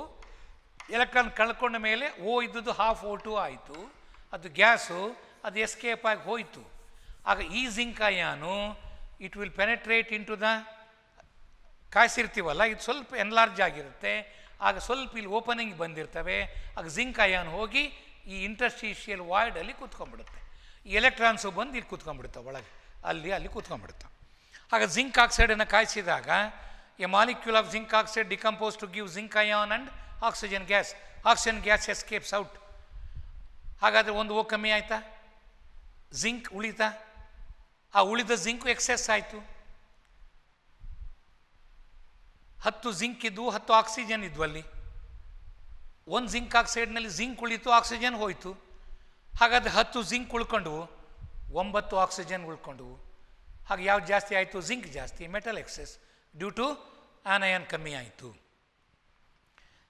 ಎಲೆಕ್ಟ್ರಾನ್ ಕಳ್ಕೊಂಡ ಮೇಲೆ ಓ ಇದ್ದದ್ದು ಹಾಫ್ ಓ ಟು ಆಯಿತು. ಅದು ಗ್ಯಾಸು ಅದು ಎಸ್ಕೇಪ್ ಆಗಿ ಹೋಯಿತು. ಆಗ ಈ zinc ion it will penetrate into the ಕಾಯಿಸಿರ್ತೀವಲ್ಲ? ಇದು ಸ್ವಲ್ಪ ಎನ್ಲಾರ್ಜ್ ಆಗಿರುತ್ತೆ. ಆಗ ಸ್ವಲ್ಪ ಇಲ್ಲಿ ಓಪನಿಂಗ್ ಬಂದಿರ್ತವೆ. ಆಗ ಜಿಂಕ್ ಅಯಾನ್ ಹೋಗಿ ಈ ಇಂಟರ್ಸ್ಟಿಷಿಯಲ್ ವಾಯ್ಡಲ್ಲಿ ಕೂತ್ಕೊಂಡ್ಬಿಡುತ್ತೆ. ಈ ಎಲೆಕ್ಟ್ರಾನ್ಸು ಬಂದು ಇಲ್ಲಿ ಕೂತ್ಕೊಂಡ್ಬಿಡುತ್ತೆ ಒಳಗೆ. ಅಲ್ಲಿ ಅಲ್ಲಿ ಕೂತ್ಕೊಂಡ್ಬಿಡುತ್ತೆ. ಆಗ ಜಿಂಕ್ ಆಕ್ಸೈಡನ್ನು ಕಾಯಿಸಿದಾಗ a molecule of zinc oxide decompose to give zinc ion and oxygen gas oxygen gas escapes out ಹಾಗಾದರೆ ಒಂದು ಓ ಕಮ್ಮಿ ಆಯಿತಾ? ಜಿಂಕ್ ಉಳಿತಾ? ಆ ಉಳಿದ ಜಿಂಕು ಎಕ್ಸೆಸ್ ಆಯಿತು. ಹತ್ತು ಜಿಂಕ್ ಇದ್ವು, ಹತ್ತು ಆಕ್ಸಿಜನ್ ಇದ್ವು ಅಲ್ಲಿ. ಒಂದು ಜಿಂಕ್ ಆಕ್ಸೈಡ್ನಲ್ಲಿ ಜಿಂಕ್ ಉಳಿತು ಆಕ್ಸಿಜನ್ ಹೋಯಿತು. ಹಾಗಾದರೆ ಹತ್ತು ಜಿಂಕ್ ಉಳ್ಕೊಂಡ್ವು, ಒಂಬತ್ತು ಆಕ್ಸಿಜನ್ ಉಳ್ಕೊಂಡ್ವು. ಹಾಗೆ ಯಾವ್ದು ಜಾಸ್ತಿ ಆಯಿತು? ಜಿಂಕ್ ಜಾಸ್ತಿ, metal excess. Due to anion ಕಮ್ಮಿ ಆಯಿತು.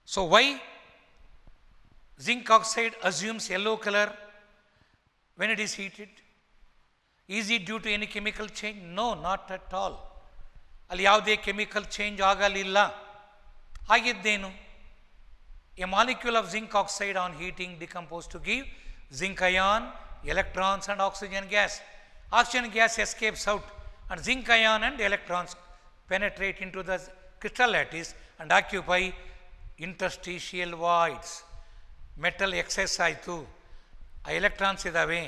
So why zinc oxide assumes yellow colour when it is heated is it due to any chemical change no not at all ಅಲ್ಲಿ ಯಾವುದೇ ಕೆಮಿಕಲ್ ಚೇಂಜ್ ಆಗಲಿಲ್ಲ. ಆಗಿದ್ದೇನು a molecule of zinc oxide on heating decompose to give zinc ion electrons and oxygen gas oxygen gas escapes out and zinc ion and electrons penetrate into the crystal lattice and occupy interstitial voids metal excess ಆಯಿತು. ಆ electrons ಇದ್ದಾವೆ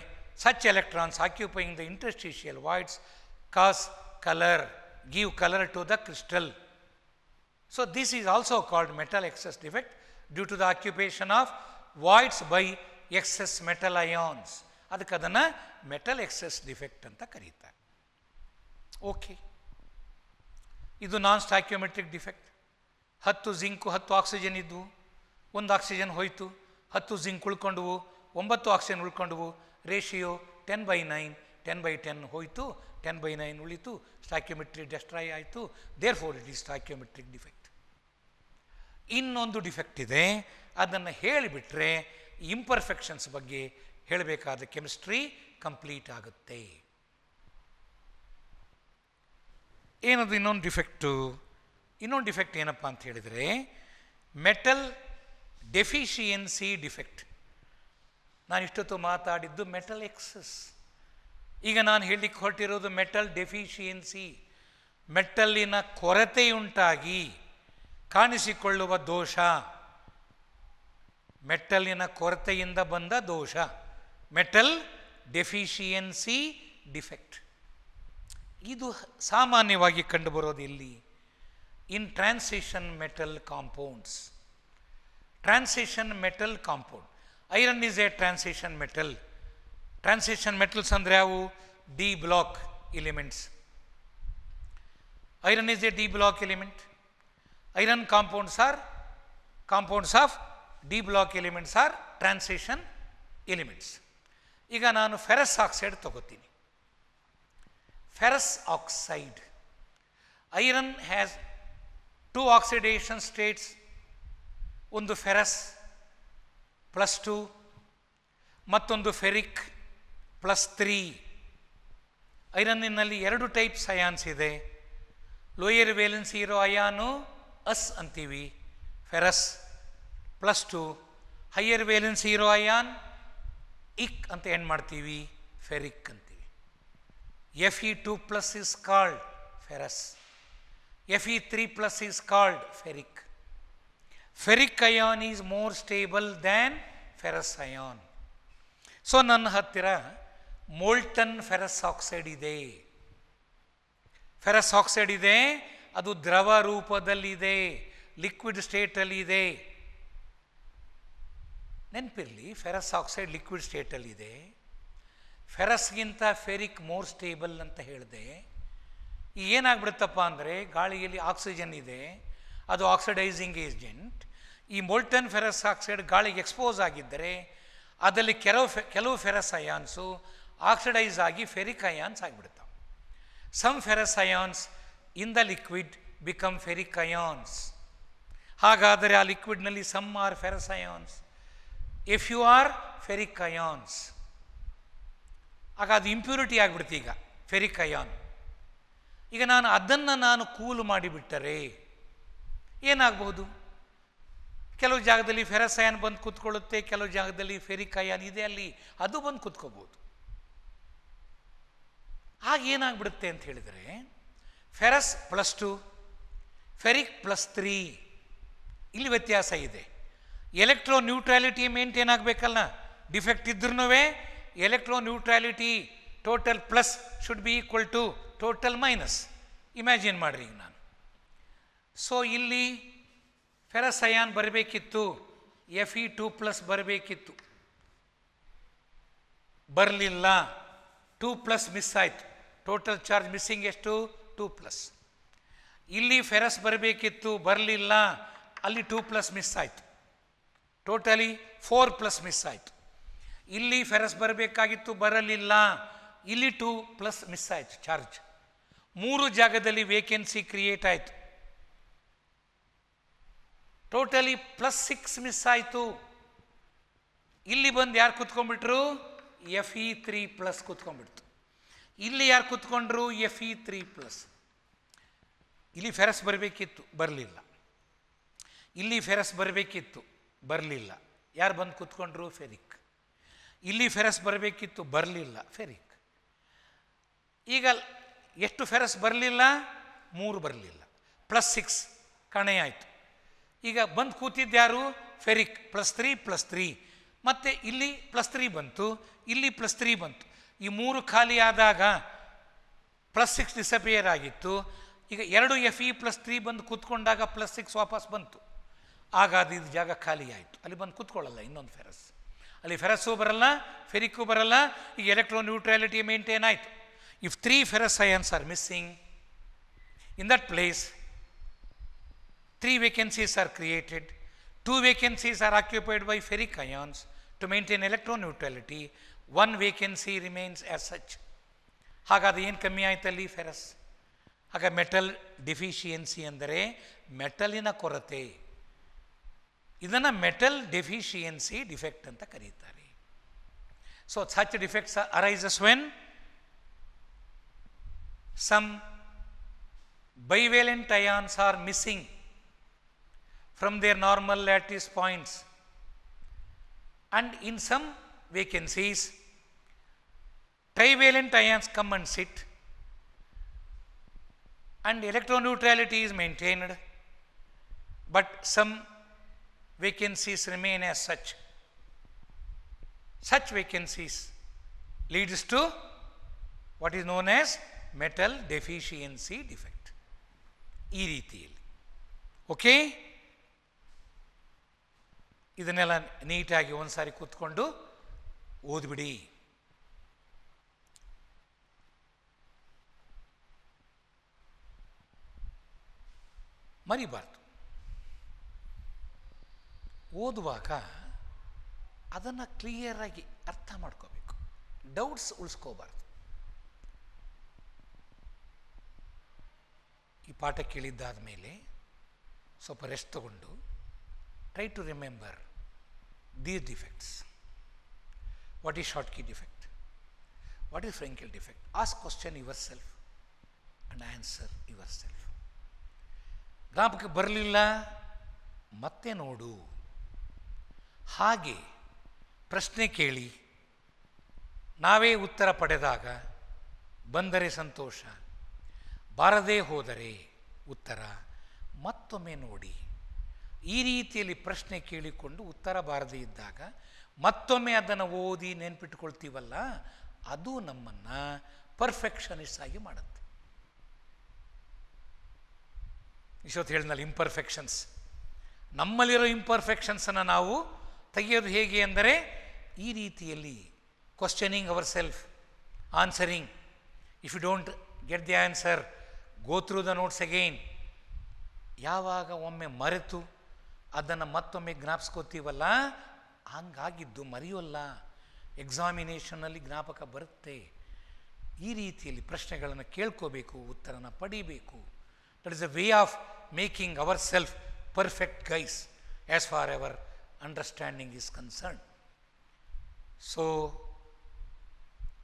such electrons occupying the interstitial voids cause colour give color to the crystal. So, this is also called metal excess defect due to the occupation of voids by excess metal ions. ಅದಕ್ಕೆ ಅದನ್ನು metal excess defect ಅಂತ ಕರೀತಾರೆ. Okay ಇದು non stoichiometric defect ಹತ್ತು zinc ಹತ್ತು oxygen ಇದ್ವು. ಒಂದು oxygen ಹೋಯಿತು. ಹತ್ತು ಜಿಂಕ್ ಉಳ್ಕೊಂಡ್ವು. ಒಂಬತ್ತು oxygen ಉಳ್ಕೊಂಡ್ವು. Ratio ten by nine ten by ten ಹೋಯಿತು ಟೆನ್ ಬೈ ನೈನ್ ಉಳಿತು ಸ್ಟಾಕ್ಯೋಮೆಟ್ರಿ ಡೆಸ್ಟ್ರಾಯ್ ಆಯಿತು therefore it is stoichiometric defect ಇನ್ನೊಂದು ಡಿಫೆಕ್ಟ್ ಇದೆ, ಅದನ್ನು ಹೇಳಿಬಿಟ್ರೆ ಇಂಪರ್ಫೆಕ್ಷನ್ಸ್ ಬಗ್ಗೆ ಹೇಳಬೇಕಾದ ಕೆಮಿಸ್ಟ್ರಿ ಕಂಪ್ಲೀಟ್ ಆಗುತ್ತೆ. ಏನದು ಇನ್ನೊಂದು ಡಿಫೆಕ್ಟು ಇನ್ನೊಂದು ಡಿಫೆಕ್ಟ್ ಏನಪ್ಪ ಅಂತ ಹೇಳಿದರೆ ಮೆಟಲ್ ಡೆಫಿಷಿಯನ್ಸಿ ಡಿಫೆಕ್ಟ್ ನಾನು ಇಷ್ಟೊತ್ತು ಮಾತಾಡಿದ್ದು ಮೆಟಲ್ ಎಕ್ಸಸ್ ಈಗ ನಾನು ಹೇಳಲಿಕ್ಕೆ ಹೊರಟಿರೋದು ಮೆಟಲ್ ಡೆಫಿಷಿಯನ್ಸಿ. ಮೆಟ್ಟಲ್ಲಿನ ಕೊರತೆಯುಂಟಾಗಿ ಕಾಣಿಸಿಕೊಳ್ಳುವ ದೋಷ. ಮೆಟ್ಟಲಿನ ಕೊರತೆಯಿಂದ ಬಂದ ದೋಷ. Metal deficiency defect. ಇದು ಸಾಮಾನ್ಯವಾಗಿ ಕಂಡುಬರೋದು ಇಲ್ಲಿ. In transition metal compounds. Transition metal compound. Iron is a transition metal. Transition metals ಅಂದರೆ ಯಾವು D block elements iron is a D block element iron compounds are compounds of D block elements are transition elements ಈಗ ನಾನು ferrous oxide ತಗೋತೀನಿ. Ferrous oxide iron has two oxidation states ಒಂದು ferrous plus two ಮತ್ತೊಂದು ferric plus three ಐರನ್ನಿನಲ್ಲಿ ಎರಡು types ions ಇದೆ. Lower valency ಇರೋ ion us ಅಂತೀವಿ. Ferrous plus two higher valency ಇರೋ ಅಯಾನ್ ಇಕ್ ಅಂತ ಏನು ಮಾಡ್ತೀವಿ. ಫೆರಿಕ್ ಅಂತೀವಿ. F E two plus is called ferrous F E three plus is called ferric ferric ion is more stable than ferrous ion so ನನ್ನ ಹತ್ತಿರ molten ferrous oxide ಇದೆ. Ferrous oxide ಇದೆ, ಅದು ದ್ರವ ರೂಪದಲ್ಲಿದೆ, ಲಿಕ್ವಿಡ್ ಸ್ಟೇಟಲ್ಲಿ ಇದೆ. ನೆನಪಿರಲಿ, ಫೆರಸ್ ಆಕ್ಸೈಡ್ ಲಿಕ್ವಿಡ್ ಸ್ಟೇಟಲ್ಲಿದೆ ಫೆರಸ್ಗಿಂತ ಫೆರಿಕ್ ಮೋರ್ ಸ್ಟೇಬಲ್ ಅಂತ ಹೇಳಿದೆ. ಏನಾಗ್ಬಿಡುತ್ತಪ್ಪ ಅಂದರೆ, ಗಾಳಿಯಲ್ಲಿ ಆಕ್ಸಿಜನ್ ಇದೆ, ಅದು ಆಕ್ಸಿಡೈಸಿಂಗ್ ಏಜೆಂಟ್. ಈ ಮೋಲ್ಟನ್ ಫೆರಸ್ ಆಕ್ಸೈಡ್ ಗಾಳಿಗೆ ಎಕ್ಸ್ಪೋಸ್ ಆಗಿದ್ದರೆ, ಅದರಲ್ಲಿ ಕೆಲವು ಫೆ, ಕೆಲವು ಫೆರಸ್ ಅಯಾನ್ಸು ಆಕ್ಸಿಡೈಸ್ ಆಗಿ ferric ions ಆಗಿಬಿಡ್ತಾವೆ some ferrous ions in the liquid become ferric ions ಹಾಗಾದರೆ ಆ ಲಿಕ್ವಿಡ್ನಲ್ಲಿ some are ferrous ions if you are ferric ions ಆಗ ಅದು ಇಂಪ್ಯೂರಿಟಿ ಆಗಿಬಿಡ್ತು ಈಗ ಫೆರಿಕ್ ಅಯಾನ್ ಈಗ ನಾನು ಅದನ್ನು ನಾನು ಕೂಲ್ ಮಾಡಿಬಿಟ್ಟರೆ ಏನಾಗಬಹುದು? ಕೆಲವು ಜಾಗದಲ್ಲಿ ಫೆರಸ್ ಅಯಾನ್ ಬಂದು ಕೂತ್ಕೊಳ್ಳುತ್ತೆ, ಕೆಲವು ಜಾಗದಲ್ಲಿ ಫೆರಿಕ್ ಅಯಾನ್ ಇದೆ ಅಲ್ಲಿ, ಅದು ಬಂದು ಕೂತ್ಕೋಬೋದು ಆಗ ಏನಾಗ್ಬಿಡುತ್ತೆ ಅಂತ ಹೇಳಿದರೆ, ferrous plus two, ferric plus three, ಇಲ್ಲಿ ವ್ಯತ್ಯಾಸ ಇದೆ. ಎಲೆಕ್ಟ್ರೋ ನ್ಯೂಟ್ರಾಲಿಟಿ ಮೇಂಟೈನ್ ಆಗಬೇಕಲ್ಲ, ಡಿಫೆಕ್ಟ್ ಇದ್ರೂ electroneutrality total plus should be equal to total minus. Imagine ಮಾಡಿರಿ ಈಗ ನಾನು. ಸೊ ಇಲ್ಲಿ ಫೆರಸ್ ಅಯಾನ್ ಬರಬೇಕಿತ್ತು ಎಫ್ ಇ ಟು ಪ್ಲಸ್ ಬರಬೇಕಿತ್ತು. ಬರಲಿಲ್ಲ, ಟೂ ಪ್ಲಸ್ ಮಿಸ್ ಆಯಿತು. ಟೋಟಲ್ ಚಾರ್ಜ್ ಮಿಸ್ಸಿಂಗ್ ಎಷ್ಟು ಟೂ ಪ್ಲಸ್ ಇಲ್ಲಿ ಫೆರಸ್ ಬರಬೇಕಿತ್ತು, ಬರಲಿಲ್ಲ, ಅಲ್ಲಿ ಟೂ ಪ್ಲಸ್ ಮಿಸ್ ಆಯಿತು. ಟೋಟಲಿ ಫೋರ್ ಪ್ಲಸ್ ಮಿಸ್ ಆಯಿತು. ಇಲ್ಲಿ ಫೆರಸ್ ಬರಬೇಕಾಗಿತ್ತು, ಬರಲಿಲ್ಲ, ಇಲ್ಲಿ ಟೂ ಪ್ಲಸ್ ಮಿಸ್ ಆಯಿತು ಚಾರ್ಜ್ ಮೂರು ಜಾಗದಲ್ಲಿ ವೇಕೆನ್ಸಿ ಕ್ರಿಯೇಟ್ ಆಯಿತು. ಟೋಟಲಿ ಪ್ಲಸ್ ಸಿಕ್ಸ್ ಮಿಸ್ ಆಯಿತು. ಇಲ್ಲಿ ಬಂದು ಯಾರು ಕೂತ್ಕೊಂಡ್ಬಿಟ್ರು? ಎಫ್ ಇ ತ್ರೀ ಪ್ಲಸ್ ಕುತ್ಕೊಂಡ್ಬಿಡ್ತು. ಇಲ್ಲಿ ಯಾರು ಕೂತ್ಕೊಂಡ್ರು? ಎಫ್ ಇ ತ್ರೀ ಪ್ಲಸ್ ಇಲ್ಲಿ ಫೆರಸ್ ಬರಬೇಕಿತ್ತು, ಬರಲಿಲ್ಲ. ಇಲ್ಲಿ ಫೆರಸ್ ಬರಬೇಕಿತ್ತು, ಬರಲಿಲ್ಲ. ಯಾರು ಬಂದು ಕೂತ್ಕೊಂಡ್ರು? ಫೆರಿಕ್ ಇಲ್ಲಿ ಫೆರಸ್ ಬರಬೇಕಿತ್ತು, ಬರಲಿಲ್ಲ. ಫೆರಿಕ್ ಈಗ ಎಷ್ಟು ಫೆರಸ್ ಬರಲಿಲ್ಲ? ಮೂರು ಬರಲಿಲ್ಲ. ಪ್ಲಸ್ ಸಿಕ್ಸ್ ಕಣೆ ಆಯಿತು. ಈಗ ಬಂದು ಕೂತಿದ್ಯಾರು ferric plus three plus three ಮತ್ತು ಇಲ್ಲಿ ಪ್ಲಸ್ ತ್ರೀ ಬಂತು, ಇಲ್ಲಿ ಪ್ಲಸ್ ತ್ರೀ ಬಂತು. ಈ ಮೂರು ಖಾಲಿ ಆದಾಗ ಪ್ಲಸ್ ಸಿಕ್ಸ್ ಡಿಸಪಿಯರ್ ಆಗಿತ್ತು. ಈಗ ಎರಡು ಎಫ್ ಇ ಪ್ಲಸ್ ತ್ರೀ ಬಂದು ಕೂತ್ಕೊಂಡಾಗ ಪ್ಲಸ್ ಸಿಕ್ಸ್ ವಾಪಸ್ ಬಂತು. ಆಗ ಅದು ಇದು ಜಾಗ ಖಾಲಿ ಆಯಿತು. ಅಲ್ಲಿ ಬಂದು ಕೂತ್ಕೊಳ್ಳಲ್ಲ, ಇನ್ನೊಂದು ಫೆರಸ್ ಅಲ್ಲಿ ಫೆರಸ್ಸು ಬರಲ್ಲ ಫೆರಿಕ್ಕೂ ಬರಲ್ಲ, ಈಗ ಎಲೆಕ್ಟ್ರೋ ನ್ಯೂಟ್ರಾಲಿಟಿ ಮೇಂಟೈನ್ ಆಯಿತು. If three ferrous ions are missing in that place three vacancies are created two vacancies are occupied by ferric ions to maintain electro neutrality. One vacancy remains as such. ಹಾಗಾದ್ರೆ ಏನು ಕಮ್ಮಿ ಆಯ್ತಲ್ಲಿ ferrous ಆಗ metal deficiency ಅಂದರೆ ಮೆಟಲಿನ ಕೊರತೆ ಇದನ್ನು metal deficiency defect ಅಂತ ಕರೀತಾರೆ so such defects arises when some bivalent ions are missing from their normal lattice points and in some vacancies trivalent ions come and sit and electroneutrality is maintained but some vacancies remain as such such vacancies leads to what is known as metal deficiency defect ಈ ರೀತಿಯಲ್ಲಿ okay ಇದನ್ನೆಲ್ಲ ನೀಟಾಗಿ ಒಂದು ಸಾರಿ ಕೂತ್ಕೊಂಡು ಓದ್ಬಿಡಿ ಮರಿಬಾರ್ದು. ಓದುವಾಗ ಅದನ್ನು ಕ್ಲಿಯರಾಗಿ ಅರ್ಥ ಮಾಡ್ಕೋಬೇಕು. ಡೌಟ್ಸ್ ಉಳಿಸ್ಕೋಬಾರ್ದು. ಈ ಪಾಠ ಕೇಳಿದ್ದಾದ ಮೇಲೆ ಸ್ವಲ್ಪ ರೆಸ್ಟ್ ತಗೊಂಡು try to remember these defects what is Schottky defect what is Frenkel defect ask question yourself and answer yourself ಜ್ಞಾಪಕ ಬರಲಿಲ್ಲ? ಮತ್ತೆ ನೋಡು. ಹಾಗೆ ಪ್ರಶ್ನೆ ಕೇಳಿ. ನಾವೇ ಉತ್ತರ ಪಡೆದಾಗ ಬಂದರೆ ಸಂತೋಷ. ಬಾರದೇ ಹೋದರೆ ಉತ್ತರ. ಮತ್ತೊಮ್ಮೆ ನೋಡಿ. ಈ ರೀತಿಯಲ್ಲಿ ಪ್ರಶ್ನೆ ಕೇಳಿಕೊಂಡು ಉತ್ತರ ಬಾರದೇ ಇದ್ದಾಗ ಮತ್ತೊಮ್ಮೆ ಅದನ್ನು ಓದಿ ನೆನ್ಪಿಟ್ಕೊಳ್ತೀವಲ್ಲ? ಅದು ನಮ್ಮನ್ನು ಪರ್ಫೆಕ್ಷನಿಸ್ಟ್ ಆಗಿ ಮಾಡುತ್ತೆ. ಇಷ್ಟೊತ್ತು ಹೇಳಿದ್ನಲ್ಲ ಇಂಪರ್ಫೆಕ್ಷನ್ಸ್ ನಮ್ಮಲ್ಲಿರೋ ಇಂಪರ್ಫೆಕ್ಷನ್ಸನ್ನು ನಾವು ತೆಗೆಯೋದು ಹೇಗೆ ಅಂದರೆ ಈ ರೀತಿಯಲ್ಲಿ questioning ourself answering if you don't get the answer go through the notes again ಯಾವಾಗ ಒಮ್ಮೆ ಮರೆತು ಅದನ್ನು ಮತ್ತೊಮ್ಮೆ ಜ್ಞಾಪಿಸ್ಕೋತೀವಲ್ಲ? ಹಂಗಾಗಿದ್ದು ಮರೆಯೋಲ್ಲ. ಎಕ್ಸಾಮಿನೇಷನಲ್ಲಿ ಜ್ಞಾಪಕ ಬರುತ್ತೆ. ಈ ರೀತಿಯಲ್ಲಿ ಪ್ರಶ್ನೆಗಳನ್ನು ಕೇಳ್ಕೋಬೇಕು, ಉತ್ತರನ ಪಡಿಬೇಕು. That is a way of making our self perfect guys as far ever understanding is concern so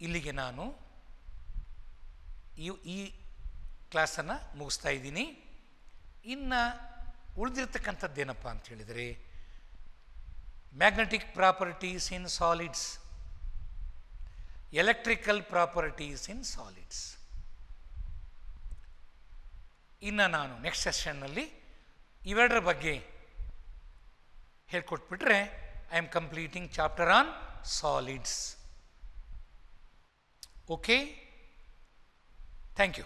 ಇಲ್ಲಿಗೆ ನಾನು ಈ ಈ ಕ್ಲಾಸನ್ನು ಮುಗಿಸ್ತಾ ಇದ್ದೀನಿ. ಇನ್ನು ಉಳಿದಿರ್ತಕ್ಕಂಥದ್ದೇನಪ್ಪ ಅಂತ ಹೇಳಿದರೆ magnetic properties in solids electrical properties in solids ಇನ್ನು ನಾನು ನೆಕ್ಸ್ಟ್ ಸೆಷನ್ನಲ್ಲಿ ಇವೆರಡರ ಬಗ್ಗೆ ಹೇಳ್ಕೊಟ್ಬಿಟ್ರೆ I am completing chapter on solids okay thank you